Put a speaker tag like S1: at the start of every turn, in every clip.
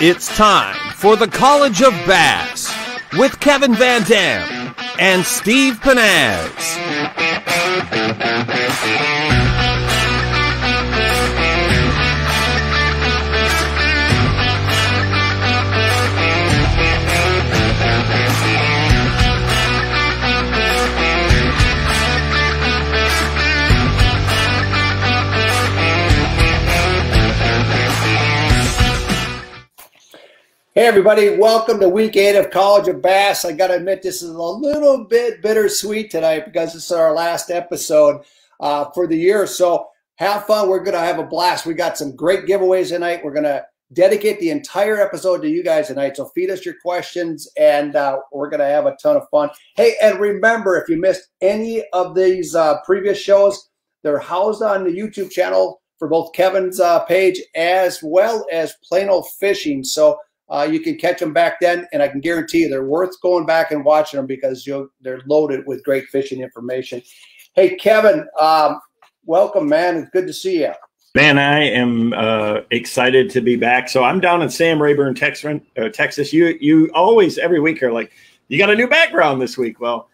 S1: It's time for the College of Bass with Kevin Van Dam and Steve Pennaz.
S2: Hey, everybody, welcome to week eight of College of Bass. I got to admit, this is a little bit bittersweet tonight because this is our last episode uh, for the year. So have fun. We're going to have a blast. We got some great giveaways tonight. We're going to dedicate the entire episode to you guys tonight. So feed us your questions and uh, we're going to have a ton of fun. Hey, and remember, if you missed any of these uh, previous shows, they're housed on the YouTube channel for both Kevin's uh, page as well as Plano Fishing. So uh, you can catch them back then, and I can guarantee you they're worth going back and watching them because you they're loaded with great fishing information. Hey, Kevin, um, welcome, man. It's good to see you.
S3: Man, I am uh, excited to be back. So I'm down in Sam Rayburn, Texas. Uh, Texas. You you always every week are like, you got a new background this week. Well,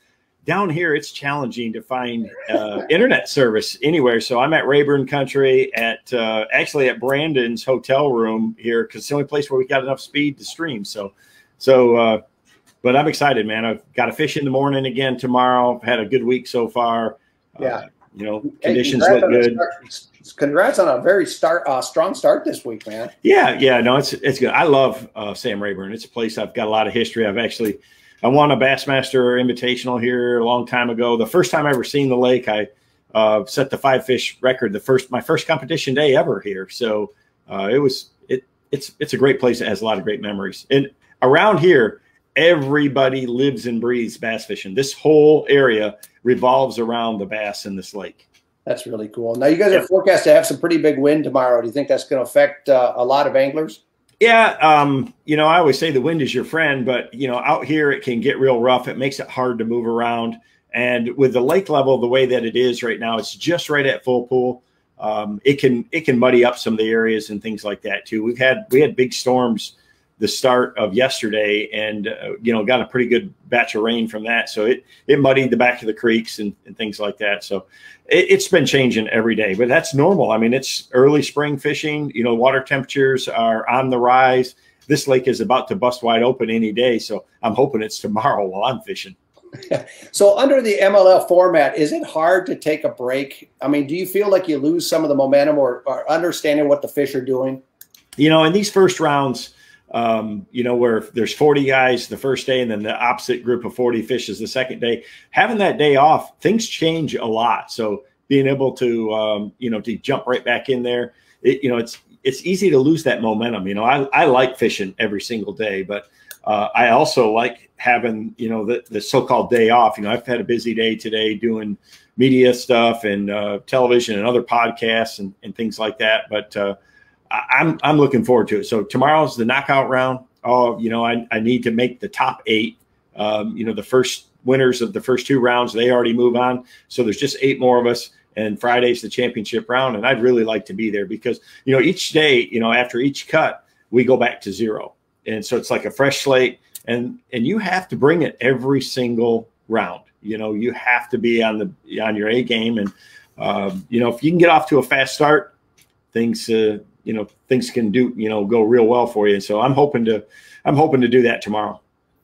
S3: down here it's challenging to find uh, internet service anywhere. So I'm at Rayburn Country at uh, actually at Brandon's hotel room here because it's the only place where we got enough speed to stream. So, so, uh, but I'm excited, man. I've got to fish in the morning again tomorrow. I've had a good week so far.
S2: Uh, yeah,
S3: you know, conditions hey, look good.
S2: Congrats on a very start, uh, strong start this week, man.
S3: Yeah, yeah, no, it's it's good. I love uh, Sam Rayburn. It's a place I've got a lot of history. I've actually I won a Bassmaster Invitational here a long time ago. The first time I ever seen the lake, I uh, set the five fish record. The first my first competition day ever here. So uh, it was it it's it's a great place. It has a lot of great memories. And around here, everybody lives and breathes bass fishing. This whole area revolves around the bass in this lake.
S2: That's really cool. Now you guys are forecast to have some pretty big wind tomorrow. Do you think that's going to affect uh, a lot of anglers?
S3: Yeah, um, you know, I always say the wind is your friend, but you know, out here it can get real rough. It makes it hard to move around. And with the lake level the way that it is right now, it's just right at full pool. Um, it can it can muddy up some of the areas and things like that too. We've had we had big storms the start of yesterday, and uh, you know got a pretty good batch of rain from that. So it it muddied the back of the creeks and, and things like that. So it, has been changing every day, but that's normal. I mean, it's early spring fishing. You know, water temperatures are on the rise. This lake is about to bust wide open any day, so I'm hoping it's tomorrow while I'm fishing.
S2: So, under the MLF format, is it hard to take a break? I mean, do you feel like you lose some of the momentum or, or understanding what the fish are doing?
S3: You know, in these first rounds, um, you know, where there's 40 guys the first day and then the opposite group of 40 fishes the second day, having that day off, things change a lot. So being able to, um, you know, to jump right back in there, it, you know, it's, it's easy to lose that momentum. You know, I, I like fishing every single day, but uh, I also like having, you know, the, the so-called day off. You know, I've had a busy day today doing media stuff and uh, television and other podcasts and, and things like that. But, uh, I'm I'm looking forward to it. So tomorrow's the knockout round. Oh, you know, I, I need to make the top eight. Um, you know, the first winners of the first two rounds, they already move on. So there's just eight more of us. And Friday's the championship round. And I'd really like to be there because, you know, each day, you know, after each cut, we go back to zero. And so it's like a fresh slate. And and you have to bring it every single round. You know, you have to be on the on your A game. And um, you know, if you can get off to a fast start, things uh, you know things can do you know go real well for you. So I'm hoping to I'm hoping to do that tomorrow.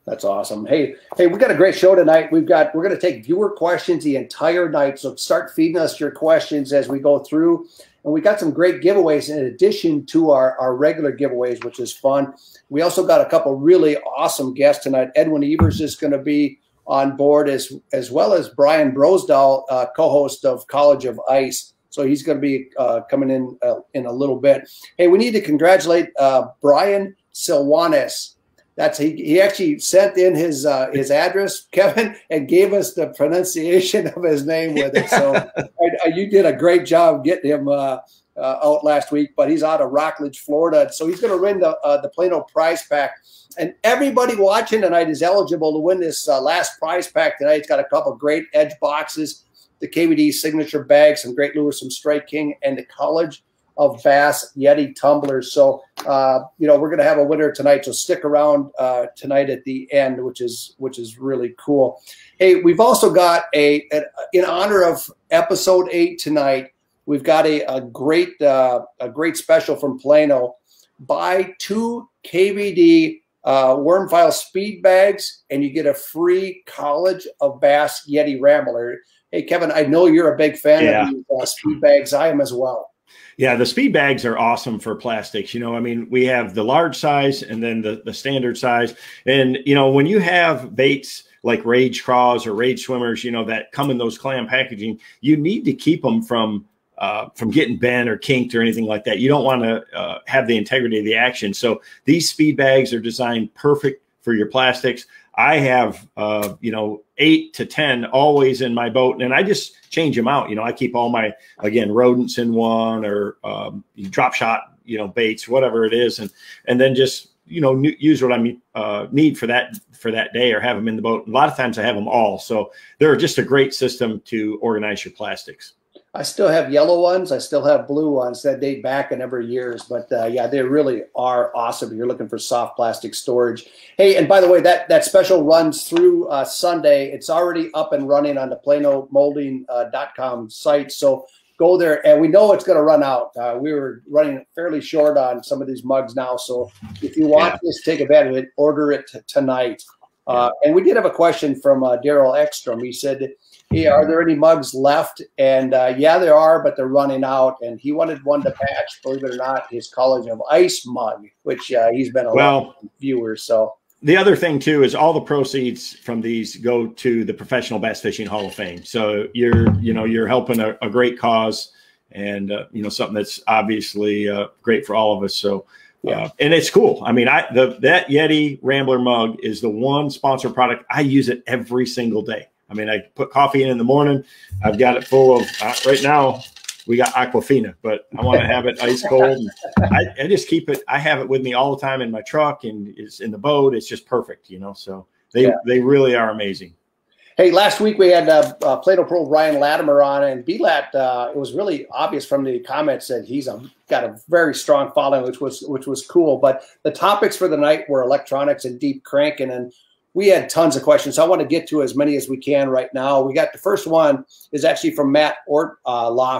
S2: That's awesome. Hey, hey, we got a great show tonight. We've got we're going to take viewer questions the entire night. So start feeding us your questions as we go through. And we got some great giveaways in addition to our, our regular giveaways, which is fun. We also got a couple really awesome guests tonight. Edwin Evers is going to be on board as as well as Brian Brosdahl, uh, co-host of College of Ice. So he's going to be uh, coming in uh, in a little bit. Hey, we need to congratulate uh, Brian Silwanis. That's he. He actually sent in his uh, his address, Kevin, and gave us the pronunciation of his name with it. So I, I, you did a great job getting him uh, uh, out last week. But he's out of Rockledge, Florida. So he's going to win the the Plano prize pack. And everybody watching tonight is eligible to win this last prize pack tonight. It's got a couple great edge boxes the KVD signature bag, some great lures from Strike King and the College of Bass Yeti tumblers. So, uh, you know, we're going to have a winner tonight. So stick around uh, tonight at the end, which is which is really cool. Hey, we've also got a, a in honor of episode eight tonight. We've got a, a great uh, a great special from Plano. Buy two KVD uh, Wormfile speed bags, and you get a free College of Bass Yeti Rambler. Hey, Kevin, I know you're a big fan yeah. of these uh, speed bags. I am as well.
S3: Yeah, the speed bags are awesome for plastics. You know, I mean, we have the large size and then the, the standard size. And, you know, when you have baits like rage craws or rage swimmers, you know, that come in those clam packaging, you need to keep them from uh, from getting bent or kinked or anything like that. You don't want to uh, have the integrity of the action. So these speed bags are designed perfect for your plastics. I have, uh, you know, eight to 10 always in my boat and I just change them out. You know, I keep all my, again, rodents in one or um, drop shot, you know, baits, whatever it is. And, and then just, you know, use what I uh, need for that, for that day or have them in the boat. A lot of times I have them all. So they're just a great system to organize your plastics.
S2: I still have yellow ones. I still have blue ones that date back a number of years. But uh, yeah, they really are awesome. If You're looking for soft plastic storage. Hey, and by the way, that that special runs through uh, Sunday. It's already up and running on the PlanoMolding.com uh, site. So go there, and we know it's going to run out. Uh, we were running fairly short on some of these mugs now. So if you want yeah. this, take advantage of it. Order it tonight. Uh, and we did have a question from uh, Daryl Ekstrom. He said hey, are there any mugs left? And uh, yeah, there are, but they're running out. And he wanted one to patch, believe it or not, his College of Ice mug, which uh, he's been a well, viewer. So
S3: the other thing too is all the proceeds from these go to the Professional Bass Fishing Hall of Fame. So you're, you know, you're helping a, a great cause, and uh, you know something that's obviously uh, great for all of us. So. Yeah, uh, and it's cool. I mean, I the that Yeti Rambler mug is the one sponsor product I use it every single day. I mean, I put coffee in in the morning. I've got it full of uh, right now. We got Aquafina, but I want to have it ice cold. I, I, just keep it. I have it with me all the time in my truck and it's in the boat. It's just perfect, you know. So they yeah. they really are amazing.
S2: Hey, last week we had uh, uh, Plano Pro Ryan Latimer on, and BLAT. Uh, it was really obvious from the comments that he's a, got a very strong following, which was which was cool. But the topics for the night were electronics and deep cranking, and we had tons of questions. So I want to get to as many as we can right now. We got the first one is actually from Matt Ortloff.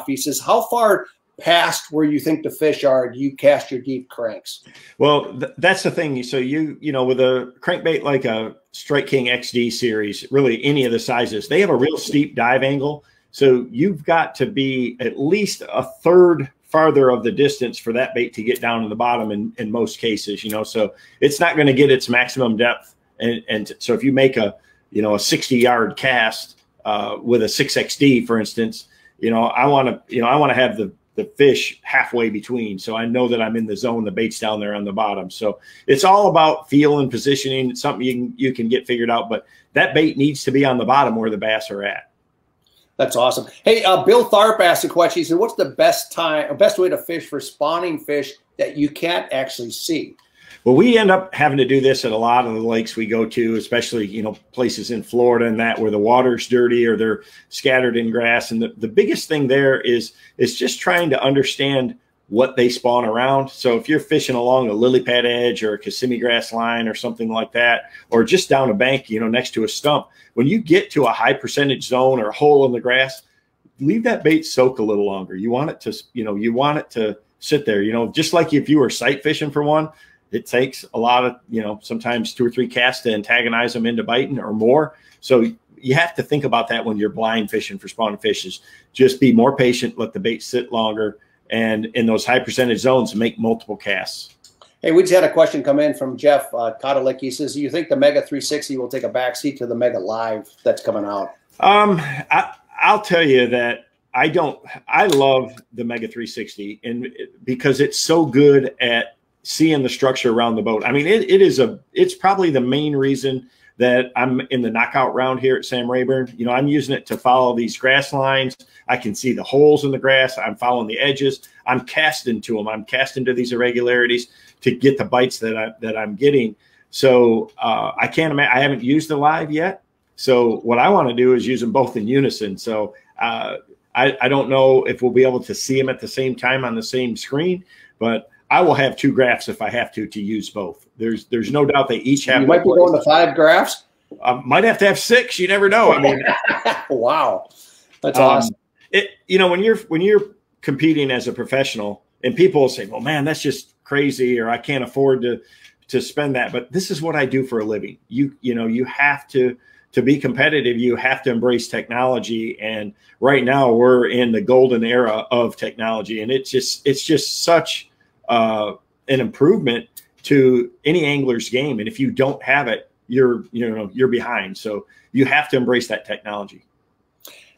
S2: Uh, he says, "How far past where you think the fish are do you cast your deep cranks?"
S3: Well, th- that's the thing. So you you know with a crankbait like a Strike King XD series, really any of the sizes, they have a real steep dive angle. So you've got to be at least a third farther of the distance for that bait to get down to the bottom in, in most cases, you know, so it's not going to get its maximum depth and, and so if you make a, you know, a 60 yard cast uh, with a 6XD, for instance, you know, I want to, you know, I want to have the, the fish halfway between. So I know that I'm in the zone, the bait's down there on the bottom. So it's all about feel and positioning. It's something you can, you can get figured out, but that bait needs to be on the bottom where the bass are at.
S2: That's awesome. Hey, uh, Bill Tharp asked a question. He said, "What's the best time, best way to fish for spawning fish that you can't actually see?"
S3: Well, we end up having to do this at a lot of the lakes we go to, especially you know places in Florida and that where the water's dirty or they're scattered in grass. And the, the biggest thing there is is just trying to understand what they spawn around. So if you're fishing along a lily pad edge or a Kissimmee grass line or something like that, or just down a bank, you know, next to a stump, when you get to a high percentage zone or a hole in the grass, leave that bait soak a little longer. You want it to, you know, you want it to sit there, you know, just like if you were sight fishing for one, it takes a lot of, you know, sometimes two or three casts to antagonize them into biting or more. So you have to think about that when you're blind fishing for spawning fishes. Just be more patient, let the bait sit longer, and in those high percentage zones, make multiple casts.
S2: Hey, we just had a question come in from Jeff uh, Kotelik. He says, "Do you think the Mega 360 will take a backseat to the Mega Live that's coming out?"
S3: Um, I, I'll tell you that I don't. I love the Mega 360, and because it's so good at seeing the structure around the boat. I mean, it, it is a, it's probably the main reason that I'm in the knockout round here at Sam Rayburn. You know, I'm using it to follow these grass lines. I can see the holes in the grass. I'm following the edges. I'm casting to them. I'm casting to these irregularities to get the bites that I that I'm getting. So uh, I can't imagine. I haven't used the live yet. So what I want to do is use them both in unison. So uh, I, I, I don't know if we'll be able to see them at the same time on the same screen, but I will have two graphs if I have to to use both. There's there's no doubt they each have.
S2: You might be going to five graphs.
S3: I might have to have six. You never know. I mean,
S2: wow, that's
S3: um,
S2: awesome.
S3: It you know when you're when you're competing as a professional, and people will say, "Well, man, that's just crazy," or "I can't afford to to spend that." But this is what I do for a living. You you know you have to to be competitive, you have to embrace technology. And right now, we're in the golden era of technology, and it's just it's just such uh, an improvement to any angler's game. And if you don't have it, you're you know you're behind. So you have to embrace that technology.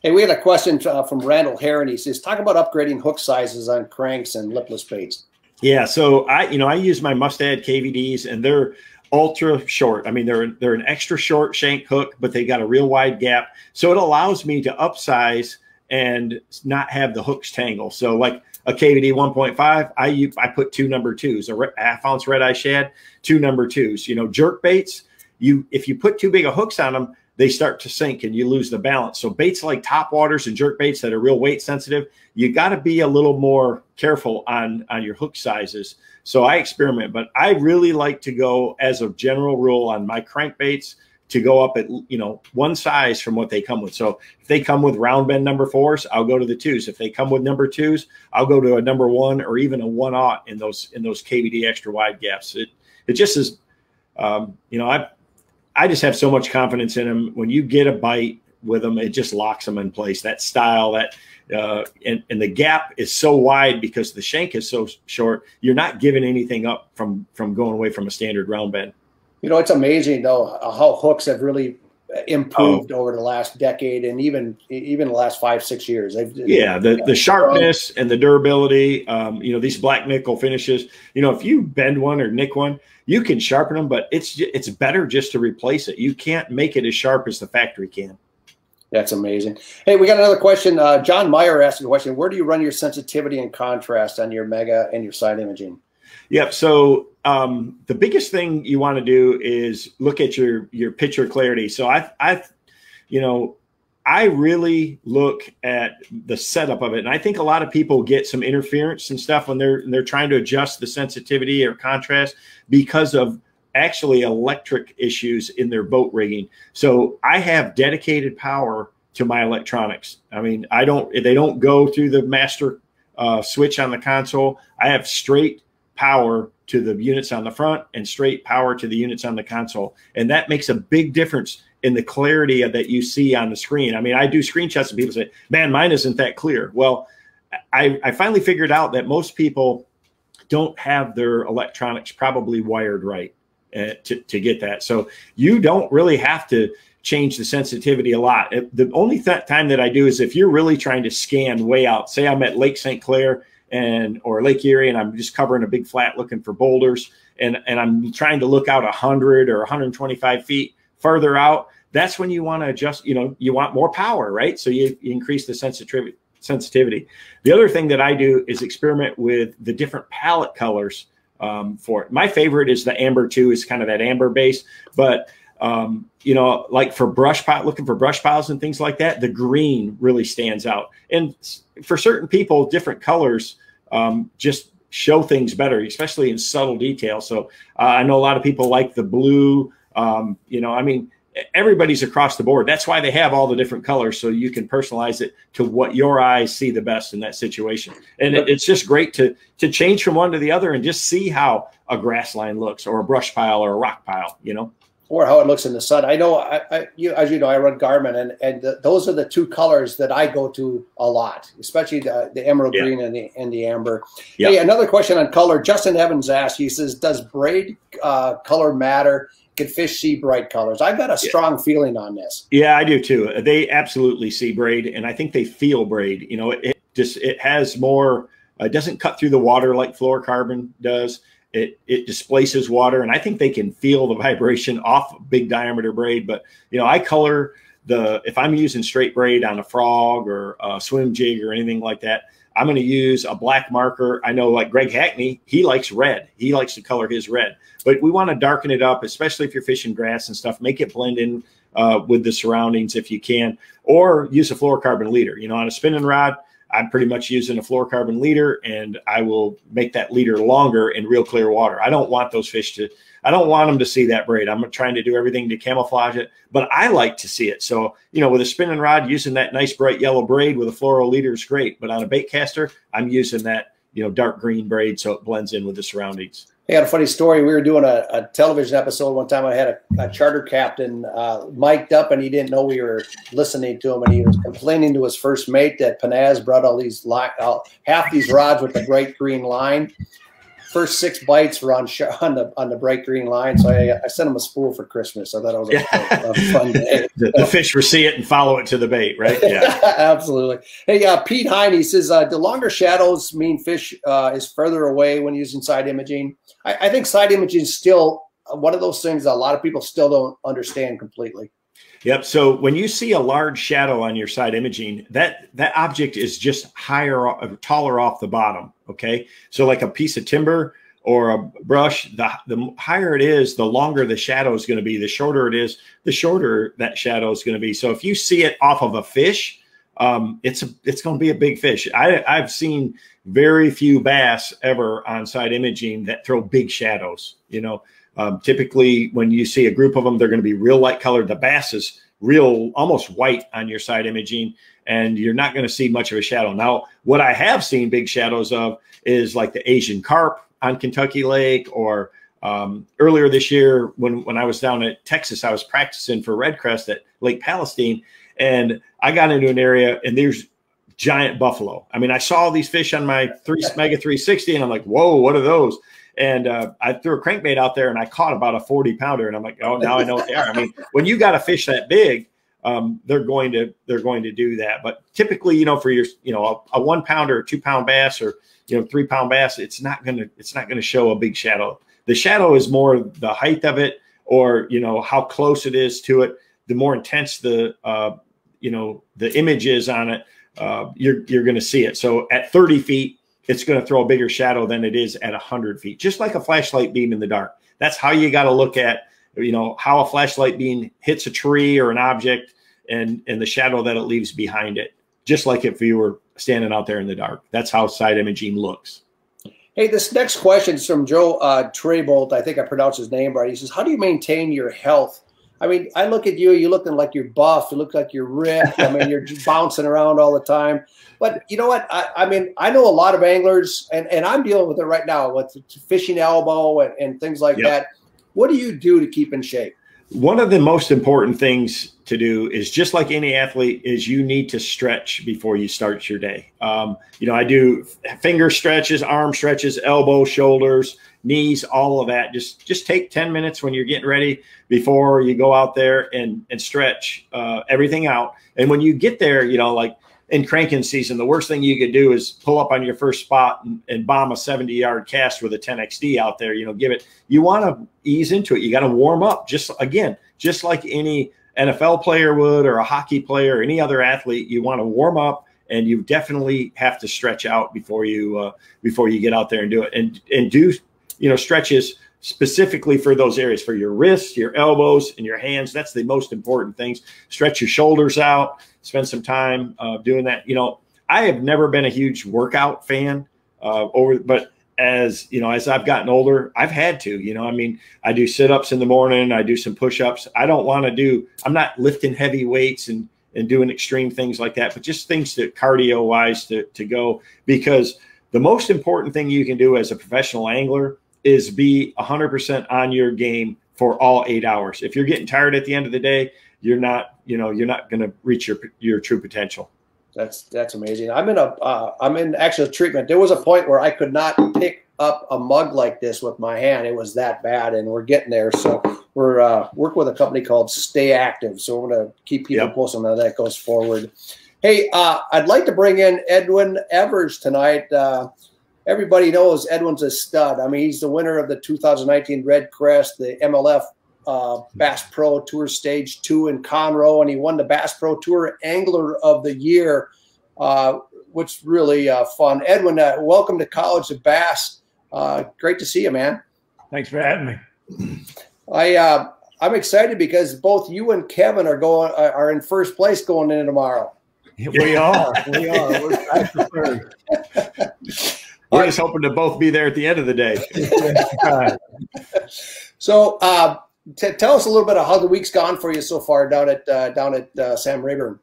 S2: Hey, we had a question uh, from Randall Heron. He says, "Talk about upgrading hook sizes on cranks and lipless baits."
S3: Yeah, so I you know I use my Mustad KVDs, and they're ultra short. I mean, they're they're an extra short shank hook, but they got a real wide gap, so it allows me to upsize and not have the hooks tangle. So like a KVD 1.5, I I put two number twos, a half ounce red eye shad, two number twos. You know, jerk baits. You if you put too big of hooks on them, they start to sink and you lose the balance. So baits like top waters and jerk baits that are real weight sensitive, you got to be a little more careful on on your hook sizes. So I experiment, but I really like to go as a general rule on my crankbaits to go up at you know one size from what they come with. So if they come with round bend number fours, I'll go to the twos. If they come with number twos, I'll go to a number one or even a one aught in those in those KVD extra wide gaps. It it just is, um, you know, I I just have so much confidence in them. When you get a bite with them, it just locks them in place. That style, that uh, and, and the gap is so wide because the shank is so short. You're not giving anything up from from going away from a standard round bend.
S2: You know, it's amazing though how hooks have really improved oh. over the last decade and even even the last five six years. They've,
S3: yeah, the the sharpness and the durability. Um, you know, these black nickel finishes. You know, if you bend one or nick one, you can sharpen them, but it's it's better just to replace it. You can't make it as sharp as the factory can.
S2: That's amazing. Hey, we got another question. Uh, John Meyer asked a question. Where do you run your sensitivity and contrast on your mega and your side imaging?
S3: Yep. So um, the biggest thing you want to do is look at your your picture clarity. So I I you know I really look at the setup of it, and I think a lot of people get some interference and stuff when they're they're trying to adjust the sensitivity or contrast because of actually electric issues in their boat rigging. So I have dedicated power to my electronics. I mean, I don't they don't go through the master uh, switch on the console. I have straight power to the units on the front and straight power to the units on the console, and that makes a big difference in the clarity that you see on the screen. I mean, I do screenshots and people say, "Man, mine isn't that clear." Well, I, I finally figured out that most people don't have their electronics probably wired right uh, to, to get that. So you don't really have to change the sensitivity a lot. The only th- time that I do is if you're really trying to scan way out. Say I'm at Lake St. Clair and or Lake Erie, and I'm just covering a big flat looking for boulders, and and I'm trying to look out 100 or 125 feet further out. That's when you want to adjust. You know, you want more power, right? So you, you increase the sensitivity. Sensitivity. The other thing that I do is experiment with the different palette colors um, for it. My favorite is the amber two, is kind of that amber base, but um, you know, like for brush pile, looking for brush piles and things like that, the green really stands out. And for certain people, different colors um, just show things better, especially in subtle detail. So uh, I know a lot of people like the blue. Um, you know, I mean, everybody's across the board. That's why they have all the different colors, so you can personalize it to what your eyes see the best in that situation. And it, it's just great to to change from one to the other and just see how a grass line looks, or a brush pile, or a rock pile. You know,
S2: or how it looks in the sun. I know, I, I you as you know, I run Garmin, and and the, those are the two colors that I go to a lot, especially the, the emerald yeah. green and the and the amber. Yeah. Hey, another question on color. Justin Evans asked. He says, "Does braid uh, color matter?" can fish see bright colors. I've got a strong yeah. feeling on this.
S3: Yeah, I do too. They absolutely see braid, and I think they feel braid. You know, it, it just it has more. Uh, it doesn't cut through the water like fluorocarbon does. It it displaces water, and I think they can feel the vibration off big diameter braid. But you know, I color the if I'm using straight braid on a frog or a swim jig or anything like that. I'm going to use a black marker. I know, like Greg Hackney, he likes red. He likes to color his red, but we want to darken it up, especially if you're fishing grass and stuff. Make it blend in uh, with the surroundings if you can, or use a fluorocarbon leader. You know, on a spinning rod, I'm pretty much using a fluorocarbon leader, and I will make that leader longer in real clear water. I don't want those fish to I don't want them to see that braid. I'm trying to do everything to camouflage it, but I like to see it. So, you know, with a spinning rod, using that nice bright yellow braid with a fluoro leader is great. But on a bait caster, I'm using that, you know, dark green braid so it blends in with the surroundings.
S2: I got a funny story. We were doing a, a television episode one time. I had a, a charter captain uh, mic'd up, and he didn't know we were listening to him, and he was complaining to his first mate that Pennaz brought all these uh, half these rods with the bright green line, first six bites were on on the on the bright green line. So I, I sent him a spool for Christmas. I thought it was a, yeah. a fun day.
S3: the, the, fish will see it and follow it to the bait, right?
S2: Yeah, absolutely. Hey, uh, Pete Heine says, uh, "Do longer shadows mean fish uh, is further away when using side imaging?" I, I think side imaging is still uh, one of those things that a lot of people still don't understand completely.
S3: Yep. So when you see a large shadow on your side imaging, that that object is just higher, uh, taller off the bottom. Okay. So like a piece of timber or a brush, the the higher it is, the longer the shadow is going to be. The shorter it is, the shorter that shadow is going to be. So if you see it off of a fish, um, it's a, it's going to be a big fish. I, I've seen very few bass ever on side imaging that throw big shadows. You know, um, typically, when you see a group of them, they're going to be real light colored. The bass is real, almost white on your side imaging, and you're not going to see much of a shadow. Now, what I have seen big shadows of is like the Asian carp on Kentucky Lake, or um, earlier this year when when I was down at Texas, I was practicing for Redcrest at Lake Palestine, and I got into an area and there's giant buffalo. I mean, I saw these fish on my three Mega 360, and I'm like, whoa, what are those? And uh, I threw a crankbait out there and I caught about a 40 pounder. And I'm like, oh, now I know what they are. I mean, when you got a fish that big, um, they're going to they're going to do that. But typically, you know, for your you know a, a one pounder or two pound bass or you know three pound bass, it's not gonna it's not gonna show a big shadow. The shadow is more the height of it or you know how close it is to it. The more intense the uh, you know the image is on it, uh, you're you're going to see it. So at 30 feet, it's going to throw a bigger shadow than it is at 100 feet, just like a flashlight beam in the dark. That's how you got to look at, you know, how a flashlight beam hits a tree or an object and, and the shadow that it leaves behind it, just like if you were standing out there in the dark. That's how side imaging looks.
S2: Hey, this next question is from Joe uh, Treybolt. I think I pronounced his name right. He says, How do you maintain your health? I mean, I look at you, you're looking like you're buff, you look like you're ripped. I mean, you're bouncing around all the time. But you know what? I, I, mean, I know a lot of anglers, and, and I'm dealing with it right now with fishing elbow and, and things like yep. that. What do you do to keep in shape?
S3: One of the most important things to do is just like any athlete is you need to stretch before you start your day. Um, you know, I do finger stretches, arm stretches, elbow, shoulders, knees, all of that. Just just take 10 minutes when you're getting ready before you go out there and and stretch uh, everything out. And when you get there, you know, like in cranking season, the worst thing you could do is pull up on your first spot and, and bomb a 70 yard cast with a 10XD out there. You know, give it, you want to ease into it. You got to warm up just again, just like any NFL player would or a hockey player or any other athlete. You want to warm up and you definitely have to stretch out before you, uh, before you get out there and do it and, and do, you know, stretches specifically for those areas for your wrists, your elbows, and your hands. That's the most important things. Stretch your shoulders out, spend some time uh, doing that. You know, I have never been a huge workout fan uh, over, but as you know, as I've gotten older, I've had to. You know, I mean, I do sit ups in the morning, I do some push ups. I don't want to do. I'm not lifting heavy weights and and doing extreme things like that, but just things that cardio wise to to go because the most important thing you can do as a professional angler is be 100% on your game for all eight hours. If you're getting tired at the end of the day, you're not, you know, you're not going to reach your your true potential.
S2: That's that's amazing. I'm in a uh, I'm in actual treatment. There was a point where I could not pick up a mug like this with my hand. It was that bad, and we're getting there. So we're uh, working with a company called Stay Active. So we're going to keep people yep. posted on how that goes forward. Hey, uh, I'd like to bring in Edwin Evers tonight. Uh, everybody knows Edwin's a stud. I mean, he's the winner of the 2019 Redcrest, the MLF uh, Bass Pro Tour Stage 2 in Conroe, and he won the Bass Pro Tour Angler of the Year, uh, which really uh, fun. Edwin, uh, welcome to College of Bass. Uh, great to see you, man.
S4: Thanks for having me.
S2: I uh, I'm excited because both you and Kevin are going are in first place going into tomorrow.
S3: We are. We are. We're, We're just hoping to both be there at the end of the day.
S2: so, uh, t- tell us a little bit of how the week's gone for you so far down at uh, down at uh, Sam Rayburn.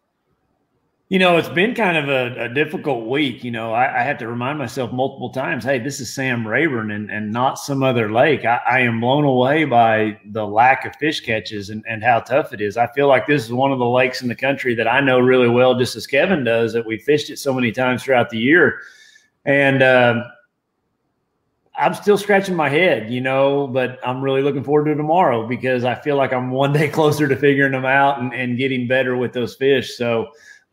S4: You know, it's been kind of a, a difficult week. You know, I, I, have to remind myself multiple times, hey, this is Sam Rayburn and, and not some other lake. I, I, am blown away by the lack of fish catches and, and how tough it is. I feel like this is one of the lakes in the country that I know really well, just as Kevin does, that we fished it so many times throughout the year. And uh, I'm still scratching my head, you know, but I'm really looking forward to tomorrow because I feel like I'm one day closer to figuring them out and, and getting better with those fish. So,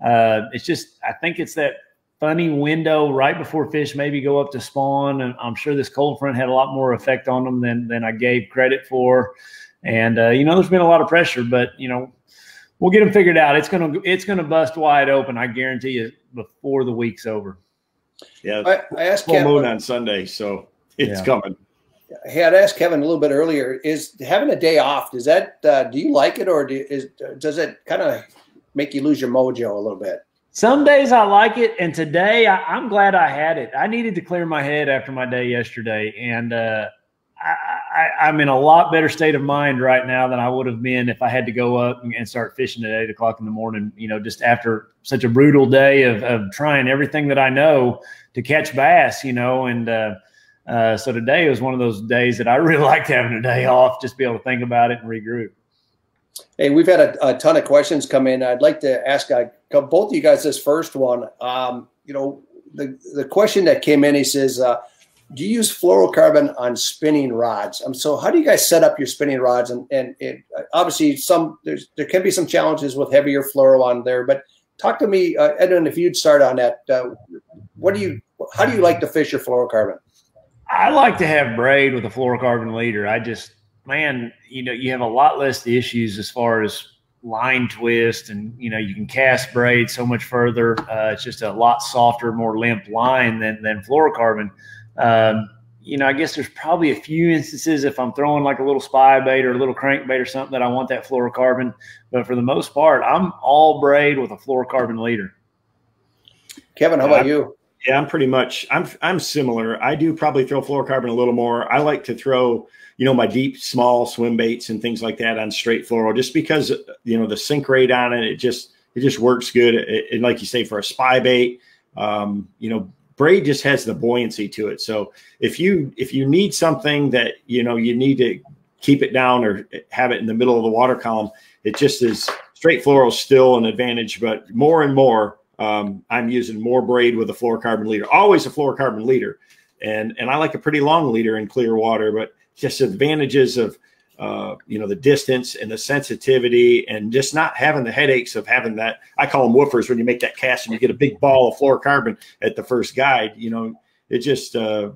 S4: uh, it's just I think it's that funny window right before fish maybe go up to spawn, and I'm sure this cold front had a lot more effect on them than than I gave credit for. And uh, you know, there's been a lot of pressure, but you know, we'll get them figured out. It's gonna it's gonna bust wide open. I guarantee you before the week's over.
S3: Yeah, I, I asked full Kevin, moon on Sunday, so it's yeah. coming.
S2: Hey, I'd asked Kevin a little bit earlier. Is having a day off? Does that uh, do you like it, or do, is does it kind of make you lose your mojo a little bit.
S4: Some days I like it, and today I, am glad I had it. I needed to clear my head after my day yesterday, and uh, I, am in a lot better state of mind right now than I would have been if I had to go up and start fishing at eight o'clock in the morning. You know, just after such a brutal day of, of trying everything that I know to catch bass. You know, and uh, uh, so today was one of those days that I really liked having a day off, just be able to think about it and regroup.
S2: Hey, we've had a, a, ton of questions come in. I'd like to ask uh, both of you guys this first one. Um, you know, the, the question that came in, he says, uh, do you use fluorocarbon on spinning rods? Um, so how do you guys set up your spinning rods? And, and it, obviously some, there's, there can be some challenges with heavier fluoro on there, but talk to me, uh, Edwin, if you'd start on that, uh, what do you, how do you like to fish your fluorocarbon?
S4: I like to have braid with a fluorocarbon leader. I just, man, you know, you have a lot less issues as far as line twist and you know you can cast braid so much further. Uh, it's just a lot softer more limp line than than fluorocarbon. Um, you know i guess there's probably a few instances if i'm throwing like a little spy bait or a little crank bait or something that i want that fluorocarbon. But for the most part i'm all braid with a fluorocarbon leader.
S2: Kevin how about you
S3: yeah i'm pretty much i'm i'm similar i do probably throw fluorocarbon a little more i like to throw you know, my deep, small swim baits and things like that on straight fluoro, just because, you know, the sink rate on it, it just, it just works good. And like you say, for a spy bait, um, you know, braid just has the buoyancy to it. So if you, if you need something that, you know, you need to keep it down or have it in the middle of the water column, it just is straight fluoro still an advantage, but more and more, um, I'm using more braid with a fluorocarbon leader, always a fluorocarbon leader. And, and I like a pretty long leader in clear water, but just advantages of uh, you know the distance and the sensitivity and just not having the headaches of having that i call them woofers when you make that cast and you get a big ball of fluorocarbon at the first guide you know it just uh,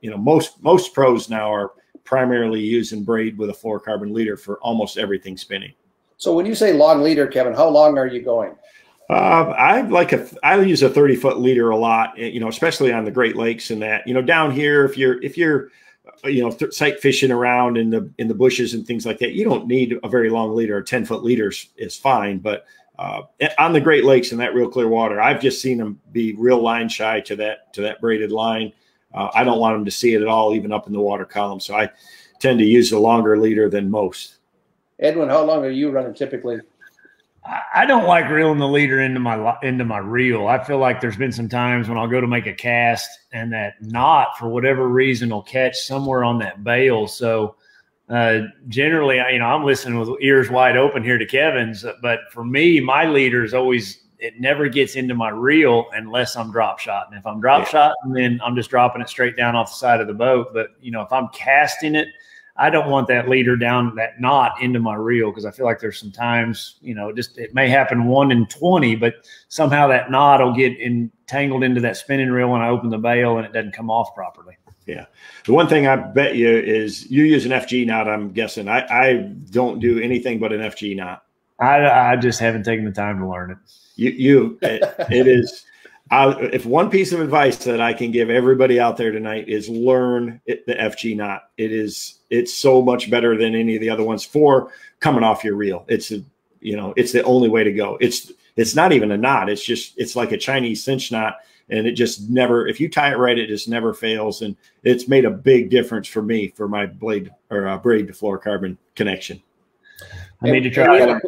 S3: you know most most pros now are primarily using braid with a fluorocarbon leader for almost everything spinning
S2: so when you say long leader kevin how long are you going
S3: uh, I like a I use a 30 foot leader a lot, you know, especially on the Great Lakes and that, you know, down here, if you're, if you're, uh, you know sight fishing around in the in the bushes and things like that you don't need a very long leader. A 10 foot leader is, fine but uh, on the great lakes in that real clear water i've just seen them be real line shy to that to that braided line. Uh, i don't want them to see it at all even up in the water column so i tend to use a longer leader than most.
S2: Edwin how long are you running typically
S4: I don't like reeling the leader into my into my reel. I feel like there's been some times when I'll go to make a cast and that knot for whatever reason will catch somewhere on that bail. So uh, generally, you know, I'm listening with ears wide open here to Kevin's. But for me, my leader is always it never gets into my reel unless I'm drop shot. And if I'm drop yeah. shot, then I'm just dropping it straight down off the side of the boat. But you know, if I'm casting it I don't want that leader down that knot into my reel because I feel like there's some times, you know, just it may happen one in 20, but somehow that knot will get entangled into that spinning reel when I open the bail and it doesn't come off properly.
S3: Yeah. The one thing I bet you is you use an FG knot, I'm guessing. I, I don't do anything but an FG knot.
S4: I, I just haven't taken the time to learn it.
S3: You, you, it, it is I, if one piece of advice that I can give everybody out there tonight is learn it, the FG knot. It is it's so much better than any of the other ones for coming off your reel. It's a, you know it's the only way to go. It's it's not even a knot. It's just it's like a Chinese cinch knot, and it just never if you tie it right, it just never fails. And it's made a big difference for me for my blade or uh, braid to fluorocarbon connection.
S4: I need to try.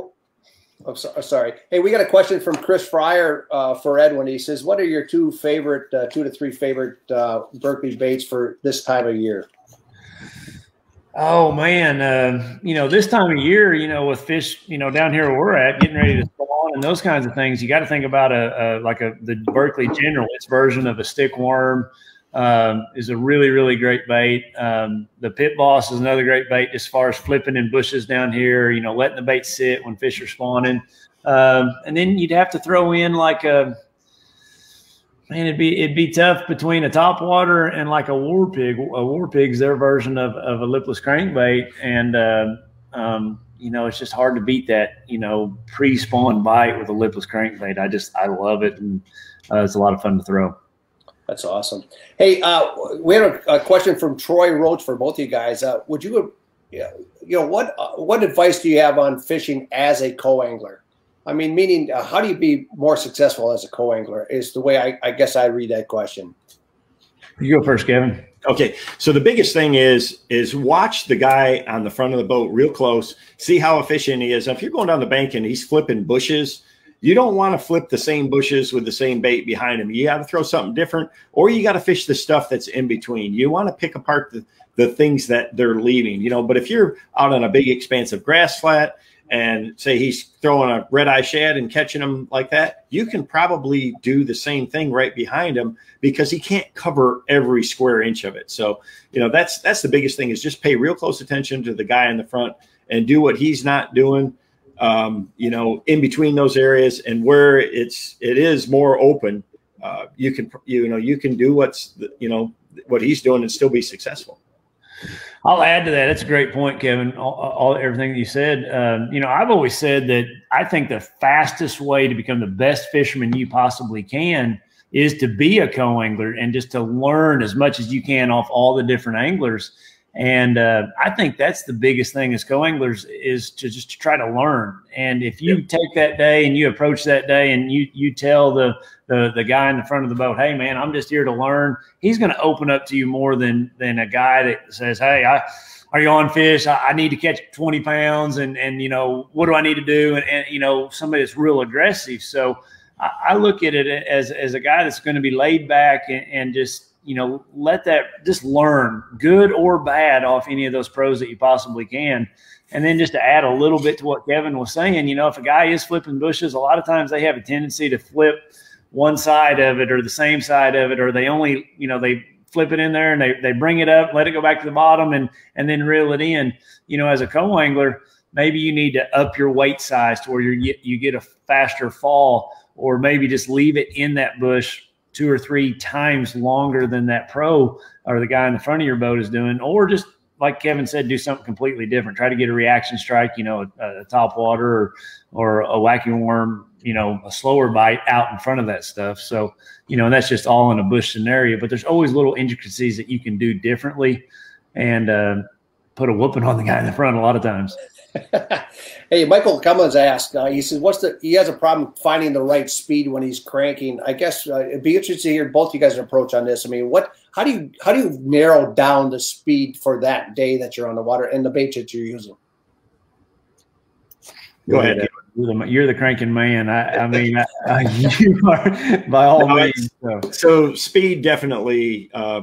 S2: Oh, so, sorry. Hey, we got a question from Chris Fryer uh, for Edwin. He says, "What are your two favorite, uh, two to three favorite uh, Berkley baits for this time of year?"
S4: Oh man, uh, you know this time of year, you know, with fish, you know, down here where we're at, getting ready to spawn and those kinds of things, you got to think about a, a, like a the Berkley General, its version of a stick worm um, is a really, really great bait. Um, the pit boss is another great bait as far as flipping in bushes down here, you know, letting the bait sit when fish are spawning. Um, and then you'd have to throw in like a, man, it'd be, it'd be tough between a top water and like a war pig. A war pig's their version of, of a lipless crankbait. And, uh, you know, it's just hard to beat that, you know, pre-spawn bite with a lipless crankbait. I just, I love it. And uh, it's a lot of fun to throw.
S2: That's awesome. Hey, uh, we had a, a, question from Troy Roach for both of you guys. Uh, would you, you know, what uh, what advice do you have on fishing as a co-angler? I mean, meaning, uh, how do you be more successful as a co-angler? Is the way I, I guess I read that question.
S4: You go first, Kevin.
S3: Okay, so the biggest thing is is watch the guy on the front of the boat real close, see how efficient he is. If you're going down the bank and he's flipping bushes, you don't want to flip the same bushes with the same bait behind them. You got to throw something different, or you got to fish the stuff that's in between. You want to pick apart the, the things that they're leaving, you know. But if you're out on a big expansive grass flat and say he's throwing a red eye shad and catching them like that, you can probably do the same thing right behind him because he can't cover every square inch of it. So, you know, that's that's the biggest thing is just pay real close attention to the guy in the front and do what he's not doing um, you know, in between those areas and where it's it is more open, uh, you can you know you can do what's you know what he's doing and still be successful.
S4: I'll add to that. That's a great point, Kevin. All, all everything that you said. Um, you know, I've always said that I think the fastest way to become the best fisherman you possibly can is to be a co-angler and just to learn as much as you can off all the different anglers and uh, I think that's the biggest thing as co-anglers is to just to try to learn. And if you yep. take that day and you approach that day and you you tell the, the the guy in the front of the boat, hey man, I'm just here to learn. He's going to open up to you more than than a guy that says, hey, I are you on fish? I, I, need to catch 20 pounds and and you know what do I need to do? And, and you know somebody that's real aggressive. So I, I look at it as as a guy that's going to be laid back and, and just you know, let that just learn good or bad off any of those pros that you possibly can. And then just to add a little bit to what Kevin was saying, you know, if a guy is flipping bushes, a lot of times they have a tendency to flip one side of it or the same side of it, or they only, you know, they flip it in there and they, they bring it up, let it go back to the bottom and, and then reel it in. You know, as a co-angler, maybe you need to up your weight size to where you you get a faster fall, or maybe just leave it in that bush two or three times longer than that pro or the guy in the front of your boat is doing, or just like Kevin said, do something completely different. Try to get a reaction strike, you know, a, a top water or, or a wacky worm, you know, a slower bite out in front of that stuff. So, you know, and that's just all in a bush scenario, but there's always little intricacies that you can do differently and uh, put a whooping on the guy in the front a lot of times.
S2: hey, Michael Cummins asked. Uh, he says, "What's the?" He has a problem finding the right speed when he's cranking. I guess uh, it'd be interesting to hear both you guys' approach on this. I mean, what? How do you how do you narrow down the speed for that day that you're on the water and the bait that you're using?
S3: Go ahead.
S4: You're the, you're the cranking man. I, I mean, I, you are by all no, means.
S3: So. so. speed definitely, uh,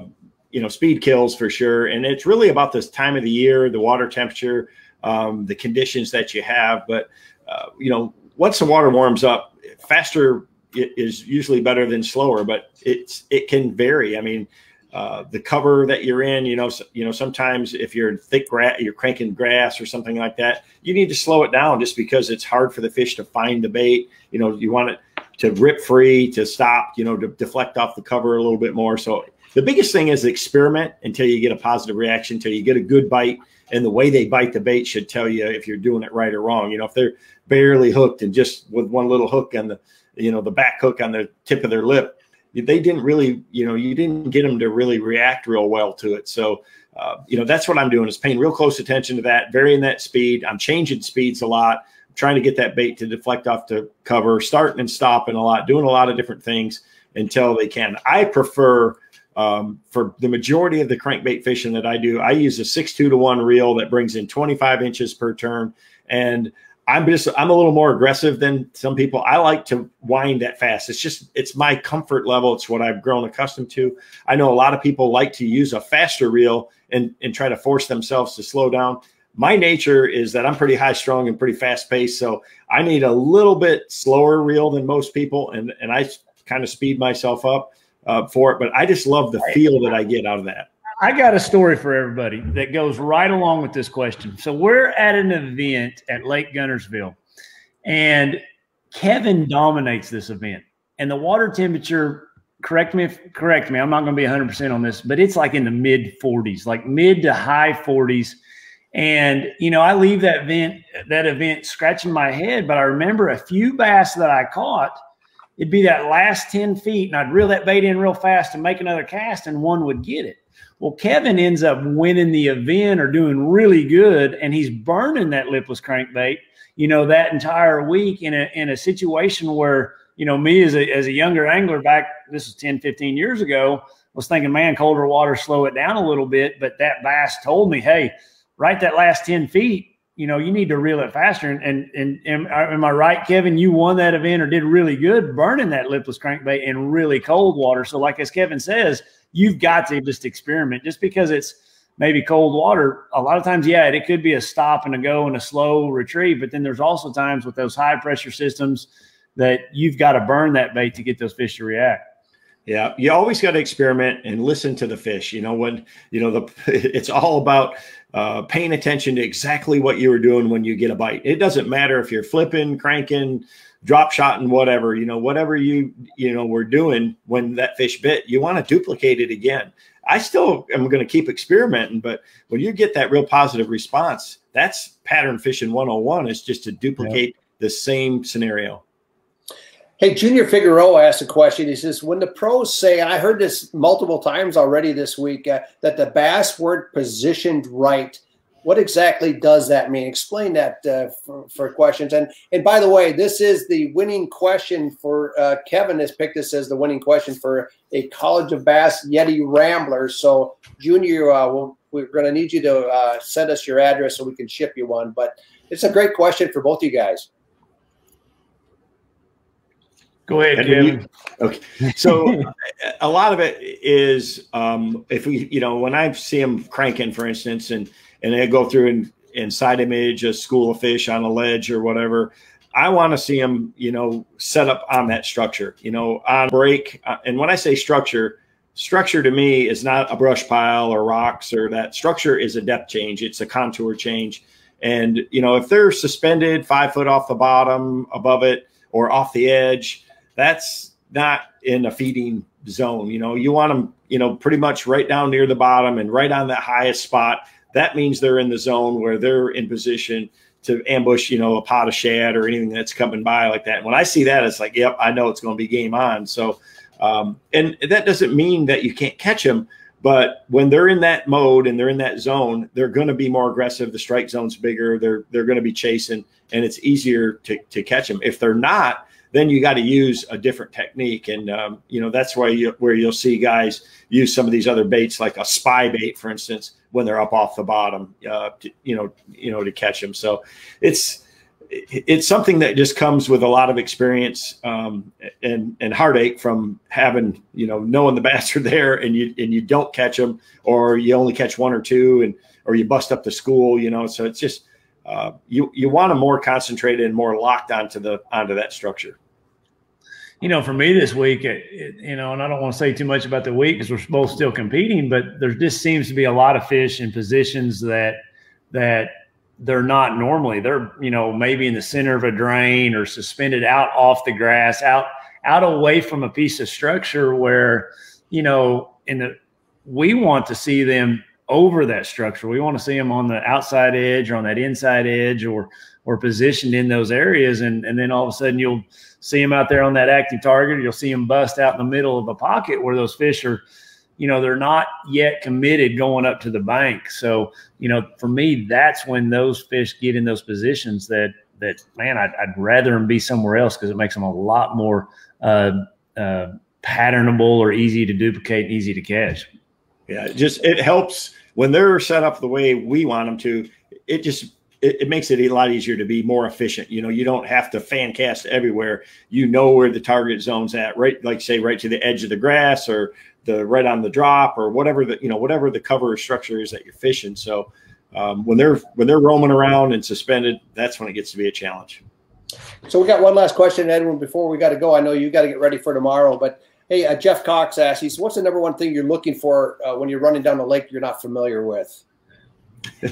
S3: you know, speed kills for sure, and it's really about this time of the year, the water temperature um, the conditions that you have. But uh, you know, once the water warms up, faster is usually better than slower, but it's it can vary. I mean, uh, the cover that you're in, you know, so, you know, sometimes if you're in thick grass, you're cranking grass or something like that, you need to slow it down just because it's hard for the fish to find the bait. You know, you want it to rip free, to stop, you know, to deflect off the cover a little bit more. So the biggest thing is experiment until you get a positive reaction, until you get a good bite, and the way they bite the bait should tell you if you're doing it right or wrong. You know, if they're barely hooked and just with one little hook on the, you know, the back hook on the tip of their lip, they didn't really, you know, you didn't get them to really react real well to it. So, uh, you know, that's what I'm doing is paying real close attention to that, varying that speed. I'm changing speeds a lot, trying to get that bait to deflect off the cover, starting and stopping a lot, doing a lot of different things until they can. I prefer um, for the majority of the crankbait fishing that I do, I use a six two to one reel that brings in 25 inches per turn. And I'm just I'm a little more aggressive than some people. I like to wind that fast. It's just it's my comfort level. It's what I've grown accustomed to. I know a lot of people like to use a faster reel and and try to force themselves to slow down. My nature is that I'm pretty high strung and pretty fast paced, so I need a little bit slower reel than most people, and and I kind of speed myself up uh, for it. But I just love the feel that I get out of that.
S4: I got a story for everybody that goes right along with this question. So we're at an event at Lake Guntersville, and Kevin dominates this event. And the water temperature, correct me if correct me, I'm not going to be 100% on this, but it's like in the mid 40s, like mid to high 40s. And you know, I leave that event that event scratching my head, but I remember a few bass that I caught. It'd be that last 10 feet, and I'd reel that bait in real fast and make another cast, and one would get it. Well, Kevin ends up winning the event or doing really good, and he's burning that lipless crankbait, you know, that entire week in a in a situation where, you know, me as a as a younger angler back, this was 10, 15 years ago, was thinking, man, colder water, slow it down a little bit. But that bass told me, hey, right that last 10 feet, you know, you need to reel it faster. And, and, and, am I right, Kevin? You won that event or did really good burning that lipless crankbait in really cold water. So, like as Kevin says, you've got to just experiment just because it's maybe cold water. A lot of times, yeah, it could be a stop and a go and a slow retrieve. But then there's also times with those high pressure systems that you've got to burn that bait to get those fish to react.
S3: Yeah, you always got to experiment and listen to the fish. You know, when you know the it's all about uh, paying attention to exactly what you were doing when you get a bite. It doesn't matter if you're flipping, cranking, drop shot and whatever, you know, whatever you, you know, were doing when that fish bit, you want to duplicate it again. I still am going to keep experimenting, but when you get that real positive response, that's pattern fishing 101 is just to duplicate the same scenario.
S2: Hey, Junior Figueroa asked a question. He says, when the pros say, and I heard this multiple times already this week, uh, that the bass weren't positioned right – what exactly does that mean? Explain that uh, for, for, questions. And and by the way, this is the winning question for uh, Kevin has picked this as the winning question for a College of Bass Yeti Rambler. So Junior, uh, we'll, we're going to need you to uh, send us your address so we can ship you one. But it's a great question for both of you guys.
S4: Go ahead, Kevin.
S3: okay. So a lot of it is um, if we, you know, when I see them cranking, for instance, and and they go through and, and side image a school of fish on a ledge or whatever. I want to see them, you know, set up on that structure, you know, on break. Uh, and when I say structure, structure to me is not a brush pile or rocks or that structure is a depth change. It's a contour change. And, you know, if they're suspended five foot off the bottom, above it, or off the edge, that's not in a feeding zone. You know, you want them, you know, pretty much right down near the bottom and right on that highest spot that means they're in the zone where they're in position to ambush, you know, a pot of shad or anything that's coming by like that. When I see that, it's like, yep, I know it's going to be game on. So, um, and that doesn't mean that you can't catch them, but when they're in that mode and they're in that zone, they're going to be more aggressive. The strike zone's bigger. They're they're going to be chasing, and it's easier to to catch them. If they're not, then you got to use a different technique. And um, you know that's why you where you'll see guys use some of these other baits, like a spy bait, for instance, when they're up off the bottom, uh, to, you know, you know, to catch them. So it's it's something that just comes with a lot of experience um, and and heartache from having you know knowing the bass are there and you and you don't catch them or you only catch one or two and or you bust up the school you know so it's just uh, you you want to more concentrated and more locked onto the onto that structure
S4: you know, for me this week, it, it, you know, and I don't want to say too much about the week because we're both still competing, but there just seems to be a lot of fish in positions that that they're not normally. They're, you know, maybe in the center of a drain or suspended out off the grass, out out away from a piece of structure where, you know, in the we want to see them over that structure. We want to see them on the outside edge or on that inside edge or or positioned in those areas. And and then all of a sudden you'll see them out there on that active target. You'll see them bust out in the middle of a pocket where those fish are, you know, they're not yet committed going up to the bank. So you know, for me, that's when those fish get in those positions that that man, I'd, I'd rather them be somewhere else because it makes them a lot more uh, uh, patternable or easy to duplicate, and easy to catch.
S3: Yeah, just it helps when they're set up the way we want them to. It just it, it, makes it a lot easier to be more efficient. You know, you don't have to fan cast everywhere. You know where the target zone's at, right? Like say right to the edge of the grass or the right on the drop or whatever the you know whatever the cover structure is that you're fishing. So um, when they're when they're roaming around and suspended, that's when it gets to be a challenge.
S2: So we got one last question, Edwin, before we got to go. I know you got to get ready for tomorrow, but hey, uh, Jeff Cox asks, he's, what's the number one thing you're looking for uh, when you're running down a lake you're not familiar with?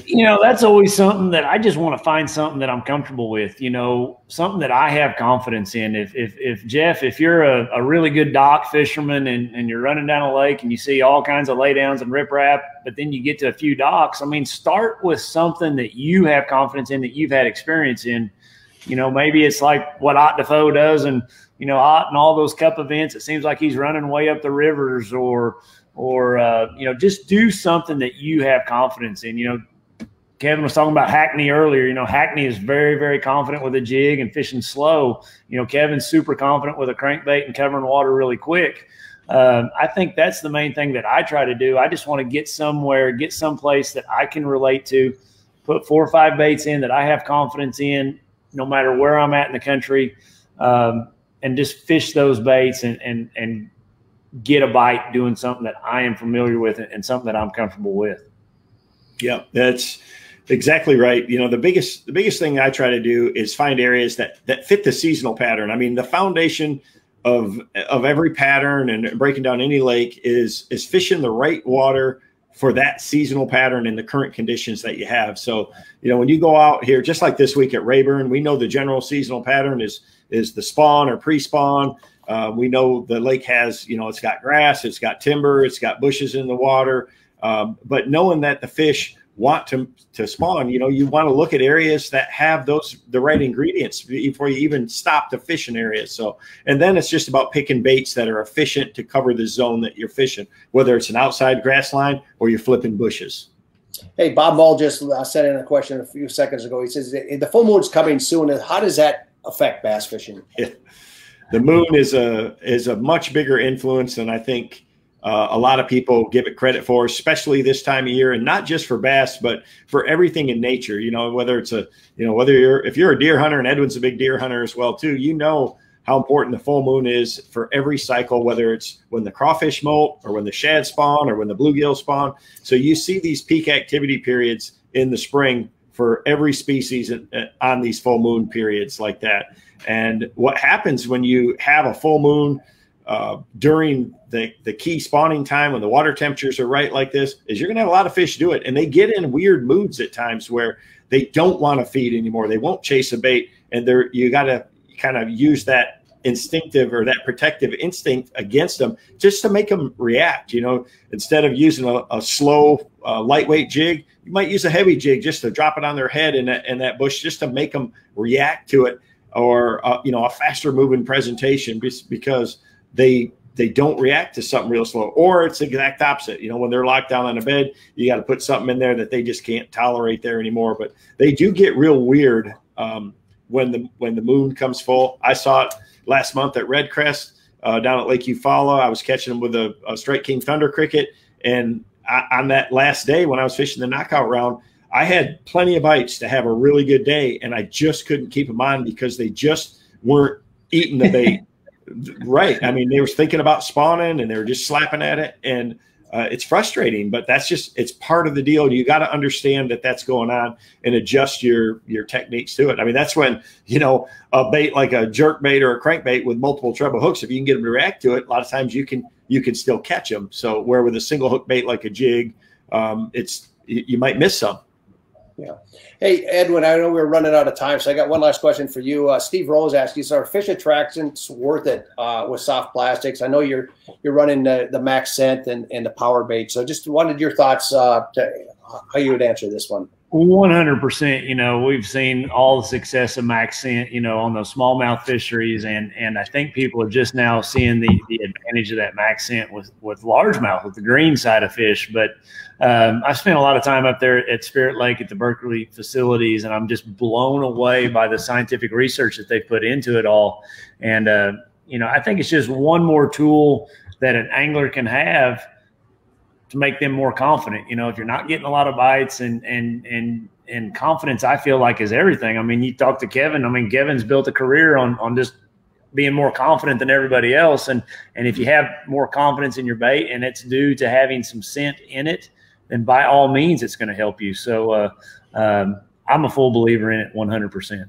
S4: You know, that's always something that I just want to find something that I'm comfortable with, you know, something that I have confidence in. If, if, if Jeff, if you're a, a really good dock fisherman and, and you're running down a lake and you see all kinds of laydowns and riprap, but then you get to a few docks, I mean, start with something that you have confidence in, that you've had experience in. You know, maybe it's like what Ott Defoe does and, you know, Ott and all those cup events, it seems like he's running way up the rivers or, or uh, you know just do something that you have confidence in. You know kevin was talking about hackney earlier. You know hackney is very very confident with a jig and fishing slow. You know kevin's super confident with a crankbait and covering water really quick. Um, i think that's the main thing that i try to do. I just want to get somewhere get someplace that i can relate to put four or five baits in that i have confidence in no matter where i'm at in the country. Um, and just fish those baits and and and get a bite doing something that I am familiar with and something that I'm comfortable with.
S3: Yeah, that's exactly right. You know, the biggest the biggest thing I try to do is find areas that that fit the seasonal pattern. I mean, the foundation of of every pattern and breaking down any lake is is fishing the right water for that seasonal pattern and the current conditions that you have. So, you know, when you go out here, just like this week at Rayburn, we know the general seasonal pattern is is the spawn or pre-spawn. Uh, we know the lake has, you know, it's got grass, it's got timber, it's got bushes in the water. Um, but knowing that the fish want to to spawn, you know, you want to look at areas that have those the right ingredients before you even stop the fishing area. So, and then it's just about picking baits that are efficient to cover the zone that you're fishing, whether it's an outside grass line or you're flipping bushes.
S2: Hey, Bob Mull just uh, sent in a question a few seconds ago. He says the full moon's coming soon. How does that affect bass fishing?
S3: Yeah the moon is a is a much bigger influence than I think uh, a lot of people give it credit for, especially this time of year, and not just for bass, but for everything in nature. You know, whether it's a you know whether you're if you're a deer hunter, and Edwin's a big deer hunter as well too. You know how important the full moon is for every cycle, whether it's when the crawfish molt or when the shad spawn or when the bluegill spawn. So you see these peak activity periods in the spring for every species on these full moon periods like that. And what happens when you have a full moon uh, during the, the key spawning time when the water temperatures are right like this is you're going to have a lot of fish do it. And they get in weird moods at times where they don't want to feed anymore. They won't chase a bait. And they're, you got to kind of use that instinctive or that protective instinct against them just to make them react. You know, instead of using a, a slow, uh, lightweight jig, you might use a heavy jig just to drop it on their head in that, in that bush just to make them react to it or uh, you know a faster moving presentation because they they don't react to something real slow or it's the exact opposite you know when they're locked down on a bed you got to put something in there that they just can't tolerate there anymore but they do get real weird um, when the when the moon comes full i saw it last month at Redcrest uh, down at lake eufaula i was catching them with a, a strike king thunder cricket and I, on that last day when i was fishing the knockout round I had plenty of bites to have a really good day, and I just couldn't keep them on because they just weren't eating the bait. right. I mean, they were thinking about spawning and they were just slapping at it. And uh, it's frustrating, but that's just, it's part of the deal. You got to understand that that's going on and adjust your, your techniques to it. I mean, that's when, you know, a bait like a jerk bait or a crank bait with multiple treble hooks, if you can get them to react to it, a lot of times you can, you can still catch them. So where with a single hook bait like a jig, um, it's, you might miss some.
S2: Yeah. Hey, Edwin, I know we're running out of time, so I got one last question for you. Uh, Steve Rose asked you, "Are fish attractants worth it uh, with soft plastics?" I know you're you're running the, the Max Scent and, and the Power Bait, so just wanted your thoughts uh, to, how you would answer this one.
S4: One hundred percent. You know, we've seen all the success of Max Scent, you know, on those smallmouth fisheries, and and I think people are just now seeing the the advantage of that Max Scent with with largemouth, with the green side of fish. But um, I spent a lot of time up there at Spirit Lake at the Berkley facilities, and I'm just blown away by the scientific research that they put into it all. And uh, you know, I think it's just one more tool that an angler can have to make them more confident. You know, if you're not getting a lot of bites and and and and confidence, I feel like is everything. I mean, you talk to Kevin. I mean, Kevin's built a career on on just being more confident than everybody else. And and if you have more confidence in your bait, and it's due to having some scent in it, then by all means, it's going to help you. So uh, um, I'm a full believer in it, 100. percent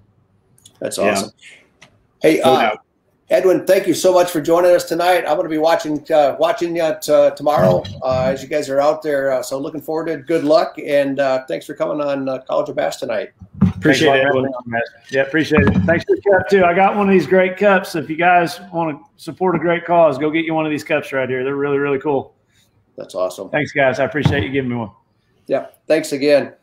S2: That's awesome. Yeah. Hey, uh, Edwin, thank you so much for joining us tonight. I'm going to be watching uh, watching you uh, tomorrow uh, as you guys are out there. Uh, so looking forward to it. Good luck, and uh, thanks for coming on uh, College of Bass tonight.
S4: Appreciate it, Edwin. Yeah, appreciate it. Thanks for the cup too. I got one of these great cups. If you guys want to support a great cause, go get you one of these cups right here. They're really really cool.
S2: That's awesome.
S4: Thanks, guys. I appreciate you giving me one.
S2: Yeah, thanks again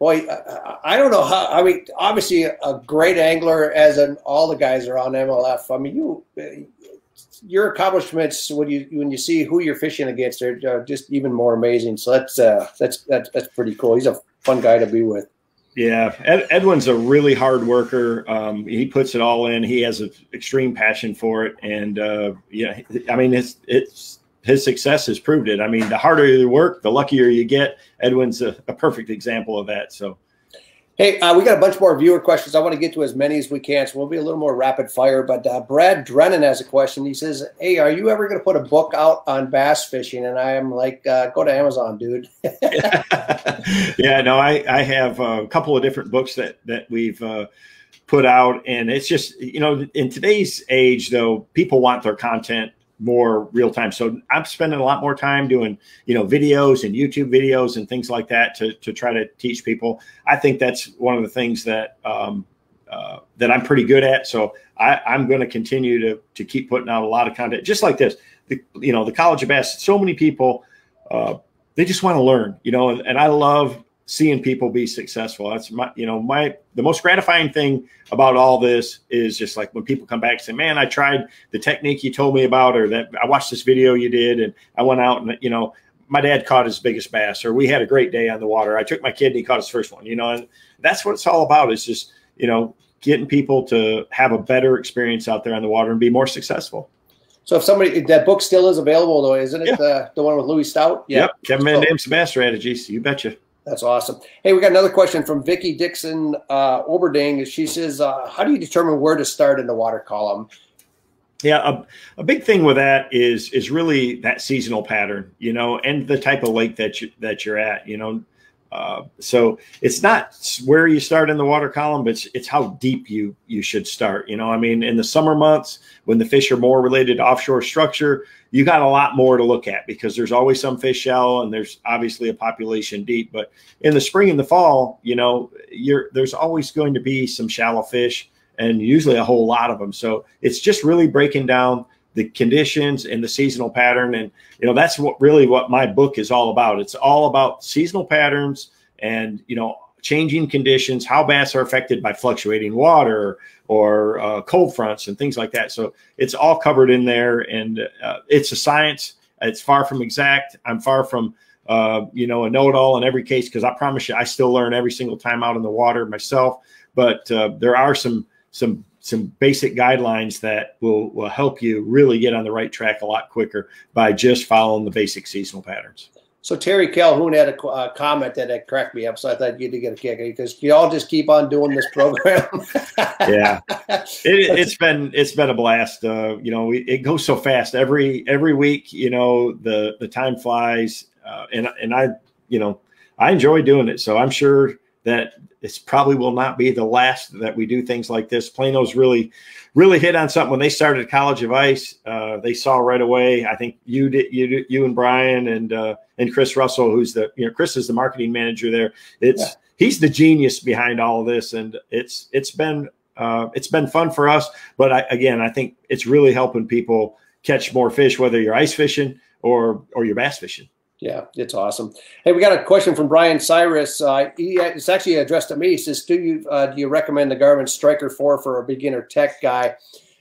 S2: boy, I, I, don't know how. I mean, obviously, a great angler, as in all the guys are on MLF. I mean, you, your accomplishments when you when you see who you're fishing against are just even more amazing. So that's uh, that's that's that's pretty cool. He's a fun guy to be with.
S3: Yeah, Ed, Edwin's a really hard worker. Um, he puts it all in. He has an extreme passion for it, and uh, yeah, I mean, it's it's his success has proved it. I mean, the harder you work, the luckier you get. Edwin's a, a perfect example of that. So,
S2: hey, uh, we got a bunch more viewer questions. I want to get to as many as we can, so we'll be a little more rapid fire. But uh, Brad Drennan has a question. He says, "Hey, are you ever going to put a book out on bass fishing?" And I am like, uh, "Go to Amazon, dude."
S3: yeah, no, I I have a couple of different books that that we've. Uh, put out and it's just you know in today's age though people want their content more real time. So I'm spending a lot more time doing, you know, videos and YouTube videos and things like that to, to try to teach people. I think that's one of the things that, um, uh, that I'm pretty good at. So I, I'm going to continue to, to keep putting out a lot of content just like this, the, you know, the college of bass, so many people, uh, they just want to learn, you know, and, and I love seeing people be successful. That's my, you know, my the most gratifying thing about all this is just like when people come back and say, "Man, I tried the technique you told me about, or that I watched this video you did, and I went out and you know, my dad caught his biggest bass, or we had a great day on the water. I took my kid and he caught his first one. You know, and that's what it's all about. Is just you know, getting people to have a better experience out there on the water and be more successful.
S2: So if somebody that book still is available though, isn't it yeah. the, the one with Louie Stout?
S3: Yeah. Yep. Kevin Van oh. Dam's Bass Strategies. You betcha.
S2: That's awesome. Hey, we got another question from Vicky Dixon uh, Oberding. She says, uh, "How do you determine where to start in the water column?"
S3: Yeah, a, a big thing with that is is really that seasonal pattern, you know, and the type of lake that you that you're at, you know. Uh, so it's not where you start in the water column, but it's, it's how deep you you should start. You know, I mean, in the summer months when the fish are more related to offshore structure, you got a lot more to look at because there's always some fish shallow and there's obviously a population deep. But in the spring and the fall, you know, you're there's always going to be some shallow fish and usually a whole lot of them. So it's just really breaking down the conditions and the seasonal pattern. And, you know, that's what really what my book is all about. It's all about seasonal patterns and, you know, changing conditions, how bass are affected by fluctuating water or uh, cold fronts and things like that. So it's all covered in there and uh, it's a science. It's far from exact. I'm far from, uh, you know, a know-it-all in every case because I promise you, I still learn every single time out in the water myself. But uh, there are some some some basic guidelines that will, will help you really get on the right track a lot quicker by just following the basic seasonal patterns.
S2: So Terry Calhoun had a uh, comment that, that cracked me up, so I thought you'd get a kick because you all just keep on doing this program.
S3: yeah, it, has been it's been a blast. Uh, you know, it goes so fast every every week. You know, the the time flies, uh, and and I you know I enjoy doing it. So I'm sure that this probably will not be the last that we do things like this. Plano's really, really hit on something when they started College of Ice. Uh, they saw right away. I think you did, you, you and Brian and uh, and Chris Russell, who's the you know Chris is the marketing manager there. It's yeah. he's the genius behind all of this, and it's it's been uh, it's been fun for us. But I, again, I think it's really helping people catch more fish, whether you're ice fishing or or you're bass fishing.
S2: Yeah, it's awesome. Hey, we got a question from Brian Cyrus. Uh, he, it's actually addressed to me. He says, "Do you uh, do you recommend the Garmin Striker Four for a beginner tech guy?"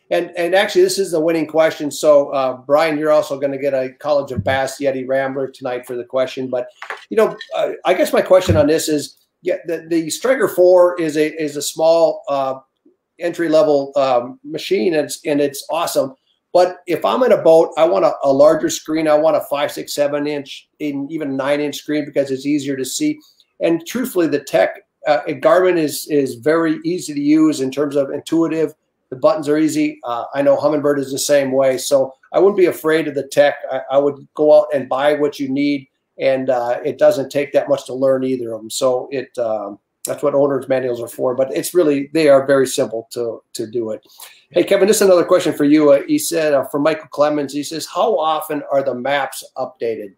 S2: And and actually, this is the winning question. So, uh, Brian, you're also going to get a College of Bass Yeti Rambler tonight for the question. But you know, uh, I guess my question on this is, yeah, the, the Striker Four is a is a small uh, entry level um, machine, and it's and it's awesome. But if I'm in a boat, I want a, a larger screen. I want a five, six, seven inch, even nine inch screen because it's easier to see. And truthfully, the tech uh, Garmin is is very easy to use in terms of intuitive. The buttons are easy. Uh, I know Humminbird is the same way, so I wouldn't be afraid of the tech. I, I would go out and buy what you need, and uh, it doesn't take that much to learn either of them. So it um, that's what owner's manuals are for. But it's really they are very simple to to do it. Hey Kevin, this is another question for you. Uh, he said uh, from Michael Clemens. He says, how often are the maps updated?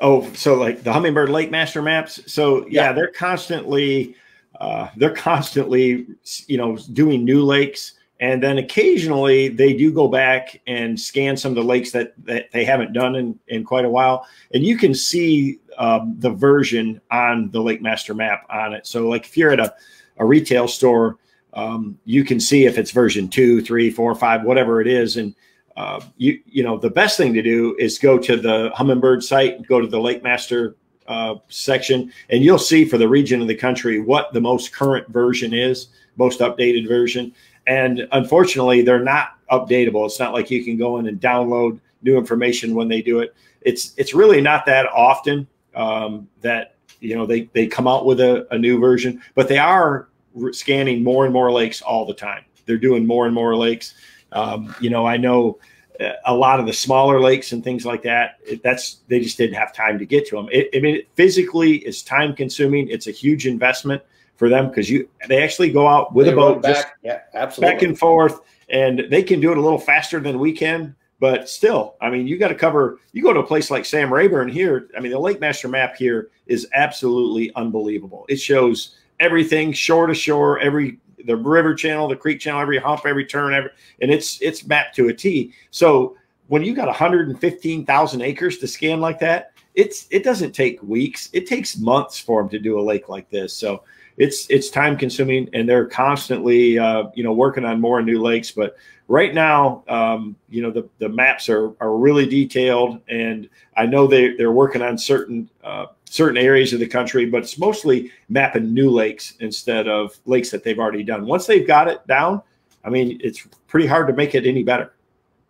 S3: Oh, so like the Humminbird Lake Master maps. So yeah, yeah. they're constantly uh, they're constantly you know doing new lakes and then occasionally they do go back and scan some of the lakes that, that they haven't done in, in quite a while and you can see um, the version on the lake master map on it so like if you're at a, a retail store um, you can see if it's version two three four five whatever it is and uh, you you know the best thing to do is go to the Humminbird site go to the lake master uh, section and you'll see for the region of the country what the most current version is most updated version and unfortunately, they're not updatable. It's not like you can go in and download new information when they do it. It's it's really not that often um, that you know they they come out with a, a new version, but they are scanning more and more lakes all the time. They're doing more and more lakes. Um, you know, I know uh, a lot of the smaller lakes and things like that. It, that's they just didn't have time to get to them. It, I mean, it physically it's time consuming. It's a huge investment for them because you they actually go out with
S2: they
S3: a boat
S2: back, yeah, absolutely
S3: back and forth, and they can do it a little faster than we can. But still, I mean, you got to cover. You go to a place like Sam Rayburn here. I mean, the Lake Master map here is absolutely unbelievable. It shows everything shore to shore, every the river channel, the creek channel, every hump, every turn, every, and it's it's mapped to a T. So when you got 115,000 acres to scan like that, it's it doesn't take weeks. It takes months for them to do a lake like this. So it's it's time consuming, and they're constantly uh, you know working on more new lakes. But right now, um, you know the the maps are are really detailed, and I know they they're working on certain uh, certain areas of the country, but it's mostly mapping new lakes instead of lakes that they've already done. Once they've got it down, I mean, it's pretty hard to make it any better.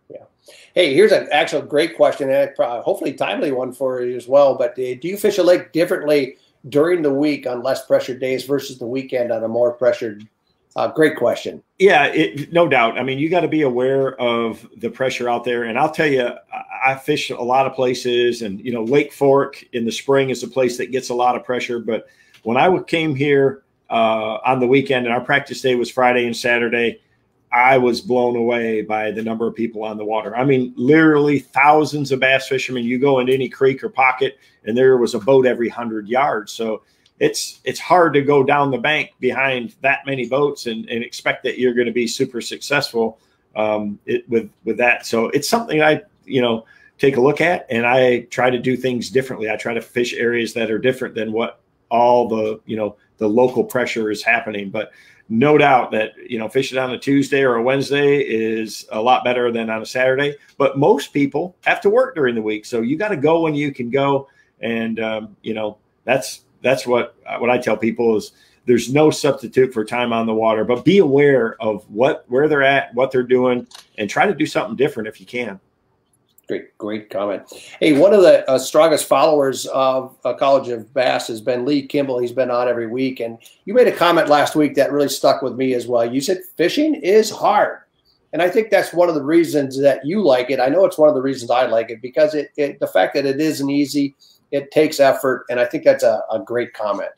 S2: Yeah. Hey, here's an actual great question, and hopefully timely one for you as well. But uh, do you fish a lake differently during the week on less pressured days versus the weekend on a more pressured uh, great question.
S3: Yeah, it, no doubt. I mean, you got to be aware of the pressure out there. And I'll tell you, I, fish a lot of places, and you know, Lake Fork in the spring is a place that gets a lot of pressure. But when I came here uh, on the weekend, and our practice day was Friday and Saturday, I was blown away by the number of people on the water. I mean, literally thousands of bass fishermen. You go into any creek or pocket, and there was a boat every hundred yards. So it's it's hard to go down the bank behind that many boats and, and expect that you're going to be super successful um, it, with with that. So it's something I you know take a look at, and I try to do things differently. I try to fish areas that are different than what all the you know the local pressure is happening, but no doubt that you know fishing on a Tuesday or a Wednesday is a lot better than on a Saturday. But most people have to work during the week, so you got to go when you can go, and um, you know that's that's what what I tell people is there's no substitute for time on the water. But be aware of what where they're at, what they're doing, and try to do something different if you can.
S2: Great, great comment. Hey, one of the uh, strongest followers of uh, College of Bass has been Lee Kimball. He's been on every week, and you made a comment last week that really stuck with me as well. You said fishing is hard, and I think that's one of the reasons that you like it. I know it's one of the reasons I like it because it, it the fact that it isn't easy, it takes effort, and I think that's a, a great comment.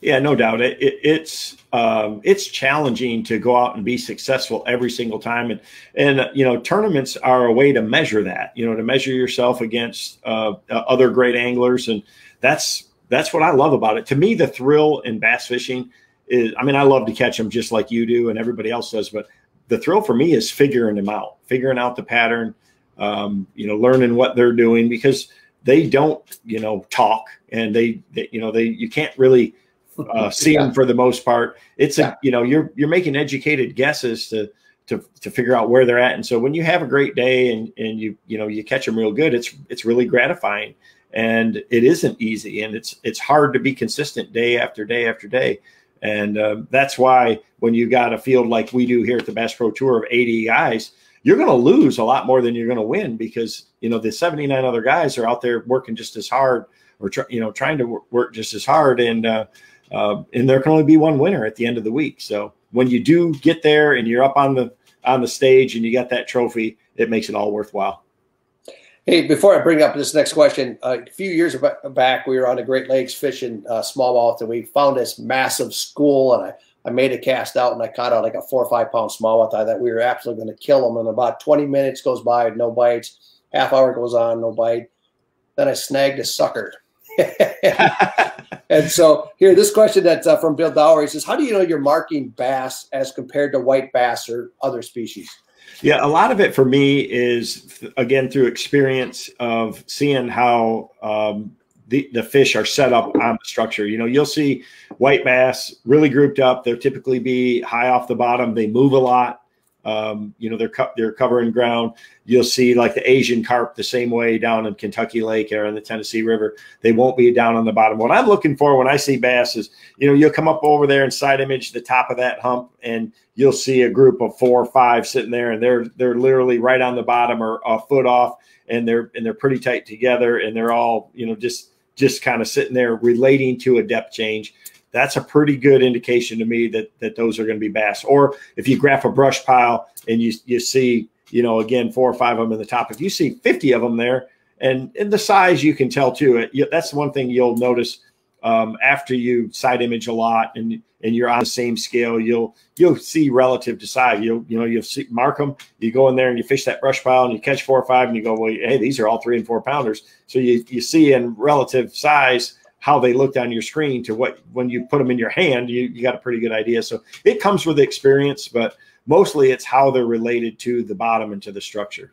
S3: Yeah, no doubt. It, it, it's um, it's challenging to go out and be successful every single time, and and you know tournaments are a way to measure that. You know, to measure yourself against uh, other great anglers, and that's that's what I love about it. To me, the thrill in bass fishing is. I mean, I love to catch them just like you do, and everybody else does. But the thrill for me is figuring them out, figuring out the pattern. Um, you know, learning what they're doing because they don't, you know, talk and they, they you know, they you can't really uh, see yeah. them for the most part. It's yeah. a you know you're you're making educated guesses to to to figure out where they're at. And so when you have a great day and and you you know you catch them real good, it's it's really gratifying. And it isn't easy, and it's it's hard to be consistent day after day after day. And uh, that's why when you got a field like we do here at the Bass Pro Tour of 80 guys, you're going to lose a lot more than you're going to win because you know the 79 other guys are out there working just as hard or tr- you know trying to work just as hard and uh, uh, and there can only be one winner at the end of the week. So when you do get there and you're up on the on the stage and you got that trophy, it makes it all worthwhile.
S2: Hey, before I bring up this next question, uh, a few years back, we were on the Great Lakes fishing uh, smallmouth, and we found this massive school, and I, I made a cast out, and I caught out like a four or five pound smallmouth. I thought we were absolutely going to kill them, and about 20 minutes goes by, no bites. Half hour goes on, no bite. Then I snagged a sucker. and so here, this question that's uh, from Bill Dowery says, "How do you know you're marking bass as compared to white bass or other species?"
S3: Yeah, a lot of it for me is again through experience of seeing how um, the, the fish are set up on the structure. You know, you'll see white bass really grouped up. They'll typically be high off the bottom. They move a lot. Um, you know, they're co- they're covering ground. You'll see like the Asian carp the same way down in Kentucky Lake or in the Tennessee River. They won't be down on the bottom. What I'm looking for when I see bass is, you know, you'll come up over there and side image the top of that hump, and you'll see a group of four or five sitting there, and they're they're literally right on the bottom or a foot off, and they're and they're pretty tight together, and they're all you know just just kind of sitting there relating to a depth change that's a pretty good indication to me that that those are going to be bass. Or if you graph a brush pile and you you see, you know, again four or five of them in the top, if you see 50 of them there, and in the size you can tell too. It that's one thing you'll notice um, after you side image a lot and and you're on the same scale. You'll you'll see relative to size. You'll you know you'll see mark them. You go in there and you fish that brush pile and you catch four or five and you go, well, hey, these are all three and four pounders. So you you see in relative size how they looked on your screen to what when you put them in your hand, you, you got a pretty good idea. So it comes with experience, but mostly it's how they're related to the bottom and to the structure.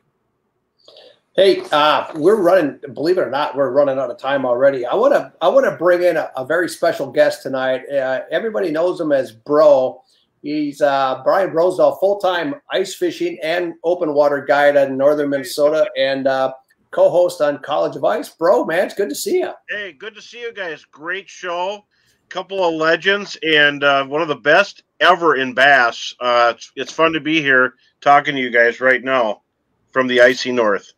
S2: Hey, uh, we're running. Believe it or not, we're running out of time already. I want to. I want to bring in a, a, very special guest tonight. Uh, everybody knows him as Bro. He's uh, Brian Brosdahl, full time ice fishing and open water guide in northern Minnesota, and uh, co-host on College of Ice. Bro, man, it's good to see you.
S5: Hey, good to see you guys. Great show. Couple of legends and uh, one of the best ever in bass. Uh, it's, it's, fun to be here talking to you guys right now from the icy north.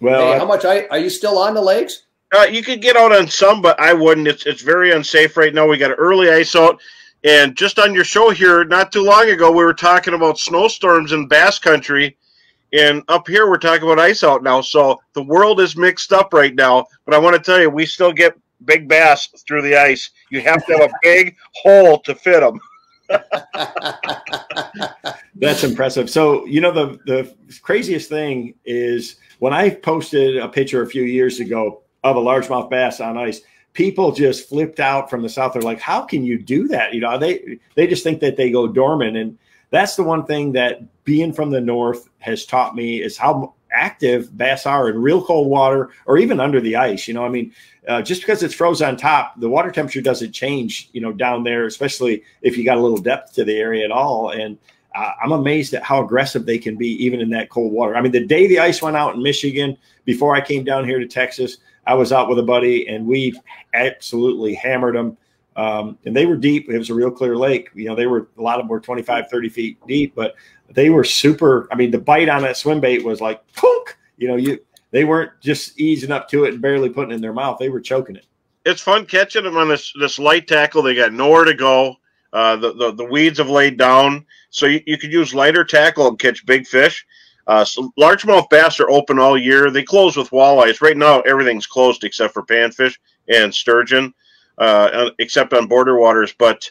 S2: Well, hey, how much I, are you still on the lakes?
S5: Uh, you could get out on some, but I wouldn't. It's it's very unsafe right now. We got early ice out, and just on your show here, not too long ago, we were talking about snowstorms in Bass Country and up here, we're talking about ice out now. So the world is mixed up right now. But I want to tell you, we still get big bass through the ice. You have to have a big hole to fit them.
S3: That's impressive. So, you know, the, the craziest thing is when I posted a picture a few years ago of a largemouth bass on ice, people just flipped out from the south. They're like, how can you do that? You know, they, they just think that they go dormant. And that's the one thing that being from the north has taught me is how active bass are in real cold water or even under the ice. You know, I mean, uh, just because it's frozen on top, the water temperature doesn't change, you know, down there, especially if you got a little depth to the area at all. And I'm amazed at how aggressive they can be even in that cold water. I mean, the day the ice went out in Michigan, before I came down here to Texas, I was out with a buddy and we absolutely hammered them. Um, and they were deep. It was a real clear lake. You know, they were a lot of them were 25, 30 feet deep, but they were super. I mean, the bite on that swim bait was like, punk. You know, you they weren't just easing up to it and barely putting it in their mouth. They were choking it.
S5: It's fun catching them on this this light tackle. They got nowhere to go. Uh, the, the, the weeds have laid down, so you, you could use lighter tackle and catch big fish. Uh, so largemouth bass are open all year. They close with walleyes. Right now, everything's closed except for panfish and sturgeon. uh, except on border waters. But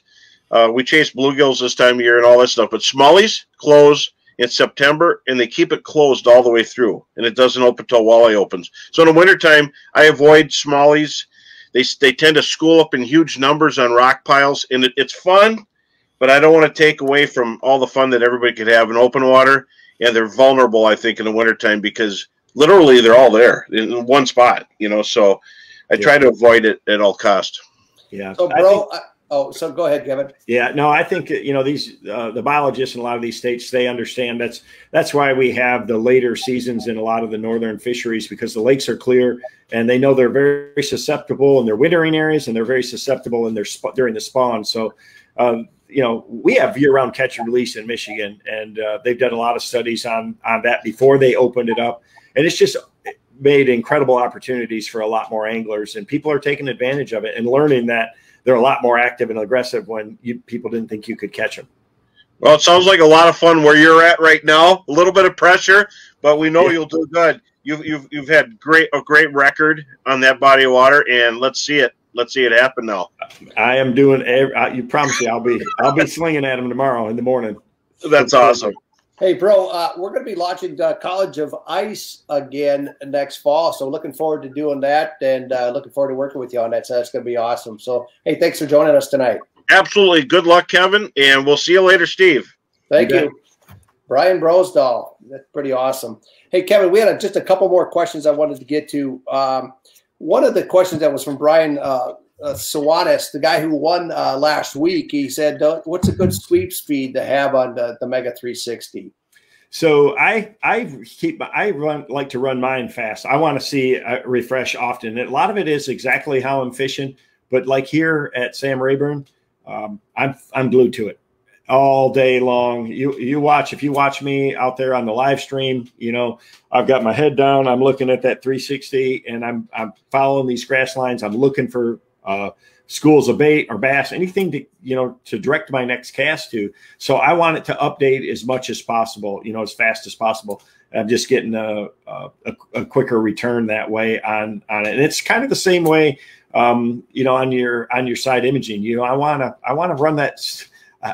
S5: uh, we chase bluegills this time of year and all that stuff. But smallies close in September, and they keep it closed all the way through, and it doesn't open until walleye opens. So in the wintertime, I avoid smallies. They, they tend to school up in huge numbers on rock piles, and it, it's fun, but I don't want to take away from all the fun that everybody could have in open water. And they're vulnerable, I think, in the wintertime because literally they're all there in one spot, you know. So I try to avoid it at all cost.
S3: Yeah.
S2: So, bro, Oh, so go ahead, Kevin.
S3: Yeah, no, I think you know these uh, the biologists in a lot of these states they understand that's that's why we have the later seasons in a lot of the northern fisheries because the lakes are clear and they know they're very susceptible in their wintering areas and they're very susceptible in their sp- during the spawn. So, um, you know, we have year-round catch and release in Michigan, and uh, they've done a lot of studies on on that before they opened it up, and it's just made incredible opportunities for a lot more anglers, and people are taking advantage of it and learning that they're a lot more active and aggressive when you, people didn't think you could catch them.
S5: Well, it sounds like a lot of fun where you're at right now. A little bit of pressure, but we know yeah. you'll do good. You've, you've you've had great a great record on that body of water, and let's see it. Let's see it happen now.
S3: I am doing. every. You promise me, I'll be I'll be slinging at him tomorrow in the morning.
S5: That's awesome.
S2: Hey, bro, uh, we're going to be launching the College of Ice again next fall. So looking forward to doing that and uh, looking forward to working with you on that. So that's going to be awesome. So, hey, thanks for joining us tonight.
S5: Absolutely. Good luck, Kevin. And we'll see you later, Steve.
S2: Thank you. you. Brian Brosdahl. That's pretty awesome. Hey, Kevin, we had a, just a couple more questions I wanted to get to. Um, one of the questions that was from Brian uh, uh, the guy who won uh, last week, he said, "What's a good sweep speed to have on the, the Mega 360?"
S3: So I I keep I run like to run mine fast. I want to see a refresh often. A lot of it is exactly how I'm fishing, but like here at Sam Rayburn, um, I'm I'm glued to it all day long. You you watch if you watch me out there on the live stream, you know I've got my head down. I'm looking at that 360, and I'm I'm following these grass lines. I'm looking for uh, schools of bait or bass, anything to you know to direct my next cast to. So I want it to update as much as possible, you know, as fast as possible. I'm just getting a, a, a quicker return that way on on it, and it's kind of the same way, um, you know, on your on your side imaging. You know, I want to I want to run that.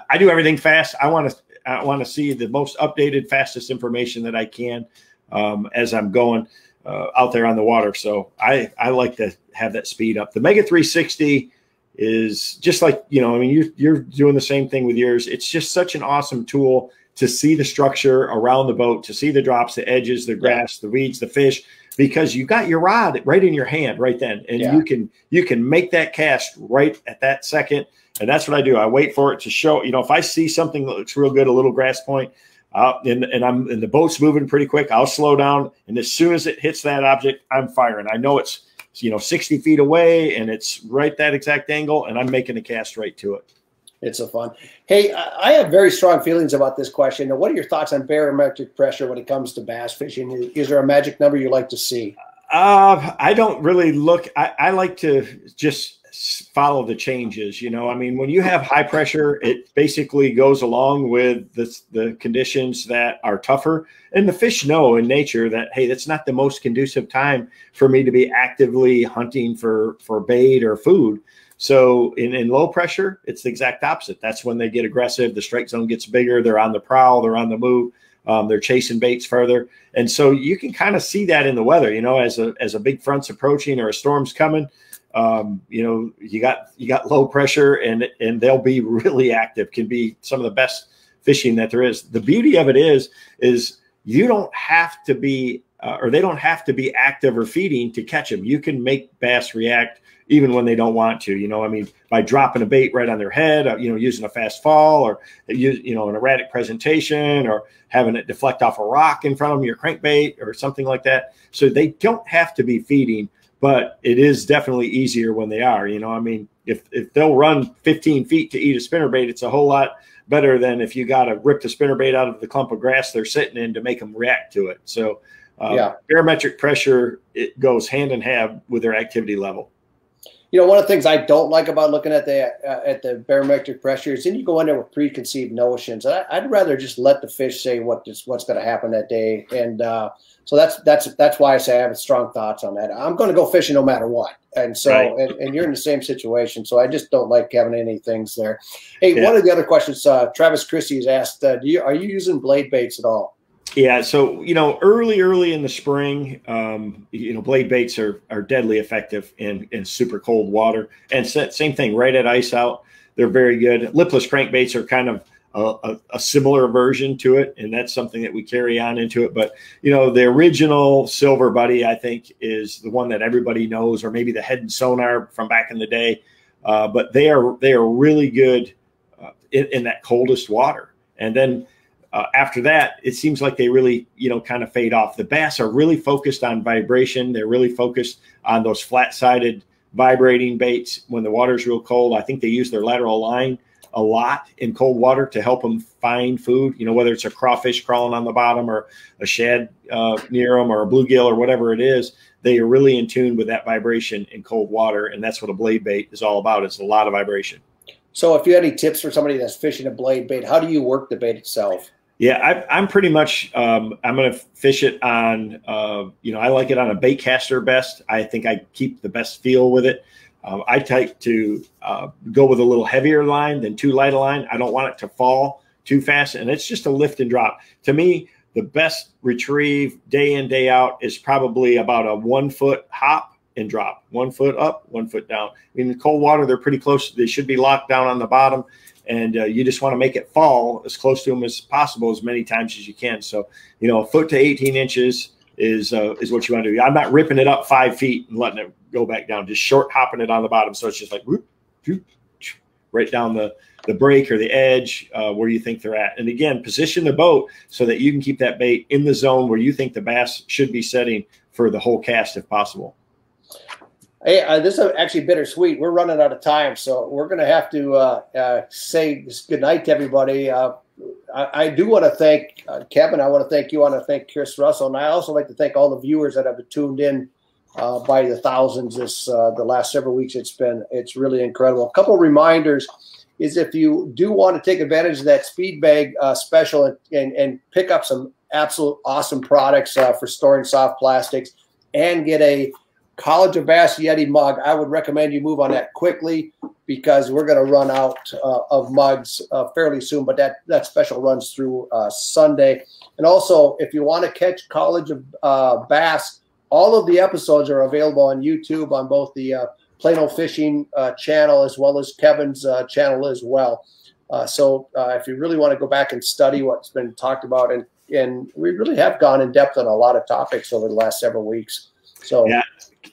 S3: I do everything fast. I want to I want to see the most updated, fastest information that I can um, as I'm going uh, out there on the water. So I I like to have that speed up. The Mega 360 is just like you know. I mean, you you're doing the same thing with yours. It's just such an awesome tool to see the structure around the boat, to see the drops, the edges, the grass, the weeds, the fish, because you got your rod right in your hand right then, and yeah. you can you can make that cast right at that second. And that's what I do. I wait for it to show. You know, if I see something that looks real good, a little grass point, uh, and, and I'm and the boat's moving pretty quick. I'll slow down, and as soon as it hits that object, I'm firing. I know it's you know 60 feet away, and it's right that exact angle, and I'm making a cast right to it.
S2: It's a fun. Hey, I have very strong feelings about this question. What are your thoughts on barometric pressure when it comes to bass fishing? Is there a magic number you like to see?
S3: Uh, I don't really look. I, I like to just follow the changes. You know, I mean, when you have high pressure, it basically goes along with the, the conditions that are tougher. And the fish know in nature that, hey, that's not the most conducive time for me to be actively hunting for, for bait or food. So in, in low pressure, it's the exact opposite. That's when they get aggressive. The strike zone gets bigger. They're on the prowl. They're on the move. Um, they're chasing baits further. And so you can kind of see that in the weather, you know, as a, as a big front's approaching or a storm's coming, um, you know, you got you got low pressure and and they'll be really active. Can be some of the best fishing that there is. The beauty of it is is you don't have to be uh, or they don't have to be active or feeding to catch them. You can make bass react even when they don't want to. You know, I mean, by dropping a bait right on their head, uh, you know, using a fast fall or you know, an erratic presentation or having it deflect off a rock in front of them, your crankbait or something like that. So they don't have to be feeding but it is definitely easier when they are. You know, I mean, if if they'll run 15 feet to eat a spinnerbait, it's a whole lot better than if you got to rip the spinnerbait out of the clump of grass they're sitting in to make them react to it. So, uh, yeah, barometric pressure it goes hand in hand with their activity level.
S2: you know, one of the things I don't like about looking at the uh, at the barometric pressure is then you go in there with preconceived notions. I, would rather just let the fish say what just what's going to happen that day, and uh, so that's that's that's why I say I have strong thoughts on that. I'm going to go fishing no matter what, and so right. and, and, you're in the same situation. So I just don't like having any things there. Hey, yeah. one of the other questions uh, Travis Christie has asked: uh, Do you are you using blade baits at all?
S3: Yeah, so you know, early, early in the spring, um, you know, blade baits are are deadly effective in in super cold water, and same thing right at ice out. They're very good. Lipless crankbaits are kind of a, a, a, similar version to it, and that's something that we carry on into it. But you know, the original Silver Buddy, I think, is the one that everybody knows, or maybe the Heddon Sonar from back in the day. Uh, but they are they are really good uh, in, in that coldest water, and then uh, after that, it seems like they really, you know, kind of fade off. The bass are really focused on vibration. They're really focused on those flat-sided vibrating baits when the water's real cold. I think they use their lateral line a lot in cold water to help them find food. You know, whether it's a crawfish crawling on the bottom or a shad uh, near them or a bluegill or whatever it is, they are really in tune with that vibration in cold water, and that's what a blade bait is all about. It's a lot of vibration.
S2: So, if you had any tips for somebody that's fishing a blade bait, how do you work the bait itself?
S3: Yeah, I, am pretty much. Um, I'm going to fish it on. Uh, you know, I like it on a bait caster best. I think I keep the best feel with it. Um, I like to uh, go with a little heavier line than too light a line. I don't want it to fall too fast, and it's just a lift and drop. To me, the best retrieve day in day out is probably about a one foot hop and drop, one foot up, one foot down. In cold water, they're pretty close. They should be locked down on the bottom and uh, you just want to make it fall as close to them as possible as many times as you can. So, you know, a foot to 18 inches is uh, is what you want to do. I'm not ripping it up five feet and letting it go back down, just short hopping it on the bottom. So it's just like whoop, whoop, right down the the break or the edge uh, where you think they're at. And again, position the boat so that you can keep that bait in the zone where you think the bass should be setting for the whole cast if possible.
S2: Hey, uh, this is actually bittersweet. We're running out of time, so we're going to have to uh, uh, say good night to everybody. Uh, I, I, do want to thank uh, Kevin. I want to thank you. I want to thank Chris Russell, and I also like to thank all the viewers that have tuned in uh, by the thousands this the last several weeks. It's been it's really incredible. A couple reminders is if you do want to take advantage of that speed bag special and, and, and pick up some absolute awesome products for storing soft plastics and get a College of Bass Yeti mug, I would recommend you move on that quickly because we're going to run out uh, of mugs uh, fairly soon. But that that special runs through uh, Sunday. And also, if you want to catch College of uh, Bass, all of the episodes are available on YouTube on both the uh, Plano Fishing uh, channel as well as Kevin's channel as well. so if you really want to go back and study what's been talked about, and and we really have gone in depth on a lot of topics over the last several weeks. So
S3: yeah,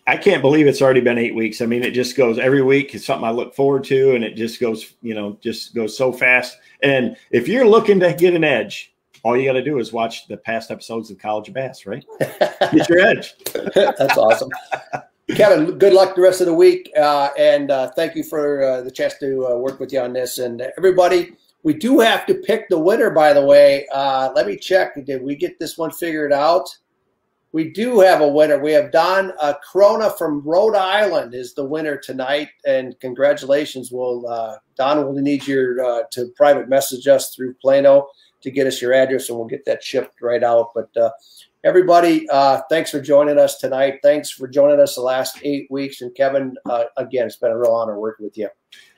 S3: I can't believe it's already been eight weeks. I mean, it just goes every week. It's something I look forward to, and it just goes, you know, just goes so fast. And if you're looking to get an edge, all you got to do is watch the past episodes of College of Bass, right? Get your edge.
S2: That's awesome. Kevin, good luck the rest of the week, uh, and uh, thank you for uh, the chance to uh, work with you on this. And everybody, we do have to pick the winner. By the way, uh, let me check. Did we get this one figured out? We do have a winner. We have Don uh, Corona from Rhode Island is the winner tonight, and congratulations. We'll uh, Don will need your uh, to private message us through Plano to get us your address, and we'll get that shipped right out. But uh, everybody, uh, thanks for joining us tonight. Thanks for joining us the last eight weeks, and Kevin, uh, again, it's been a real honor working with you.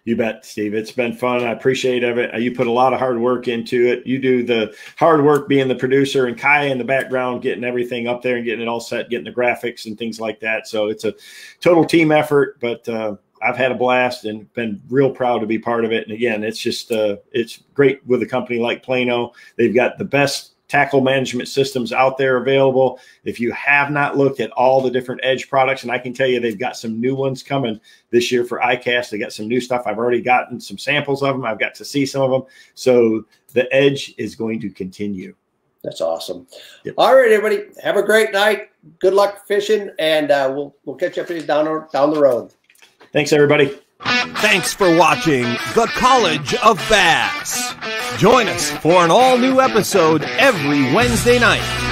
S3: You bet, Steve. It's been fun. I appreciate it. You put a lot of hard work into it. You do the hard work being the producer and Kai in the background, getting everything up there and getting it all set, getting the graphics and things like that. So it's a total team effort, but uh, I've had a blast and been real proud to be part of it. And again, it's just uh, it's great with a company like Plano. They've got the best tackle management systems out there available. If you have not looked at all the different Edge products, and I can tell you they've got some new ones coming this year for ICAST. They got some new stuff. I've already gotten some samples of them. I've got to see some of them. So the Edge is going to continue.
S2: That's awesome. Yep. All right, everybody, have a great night. Good luck fishing, and uh, we'll we'll catch up with you down down the road.
S3: Thanks, everybody.
S1: Thanks for watching The College of Bass. Join us for an all new episode every Wednesday night.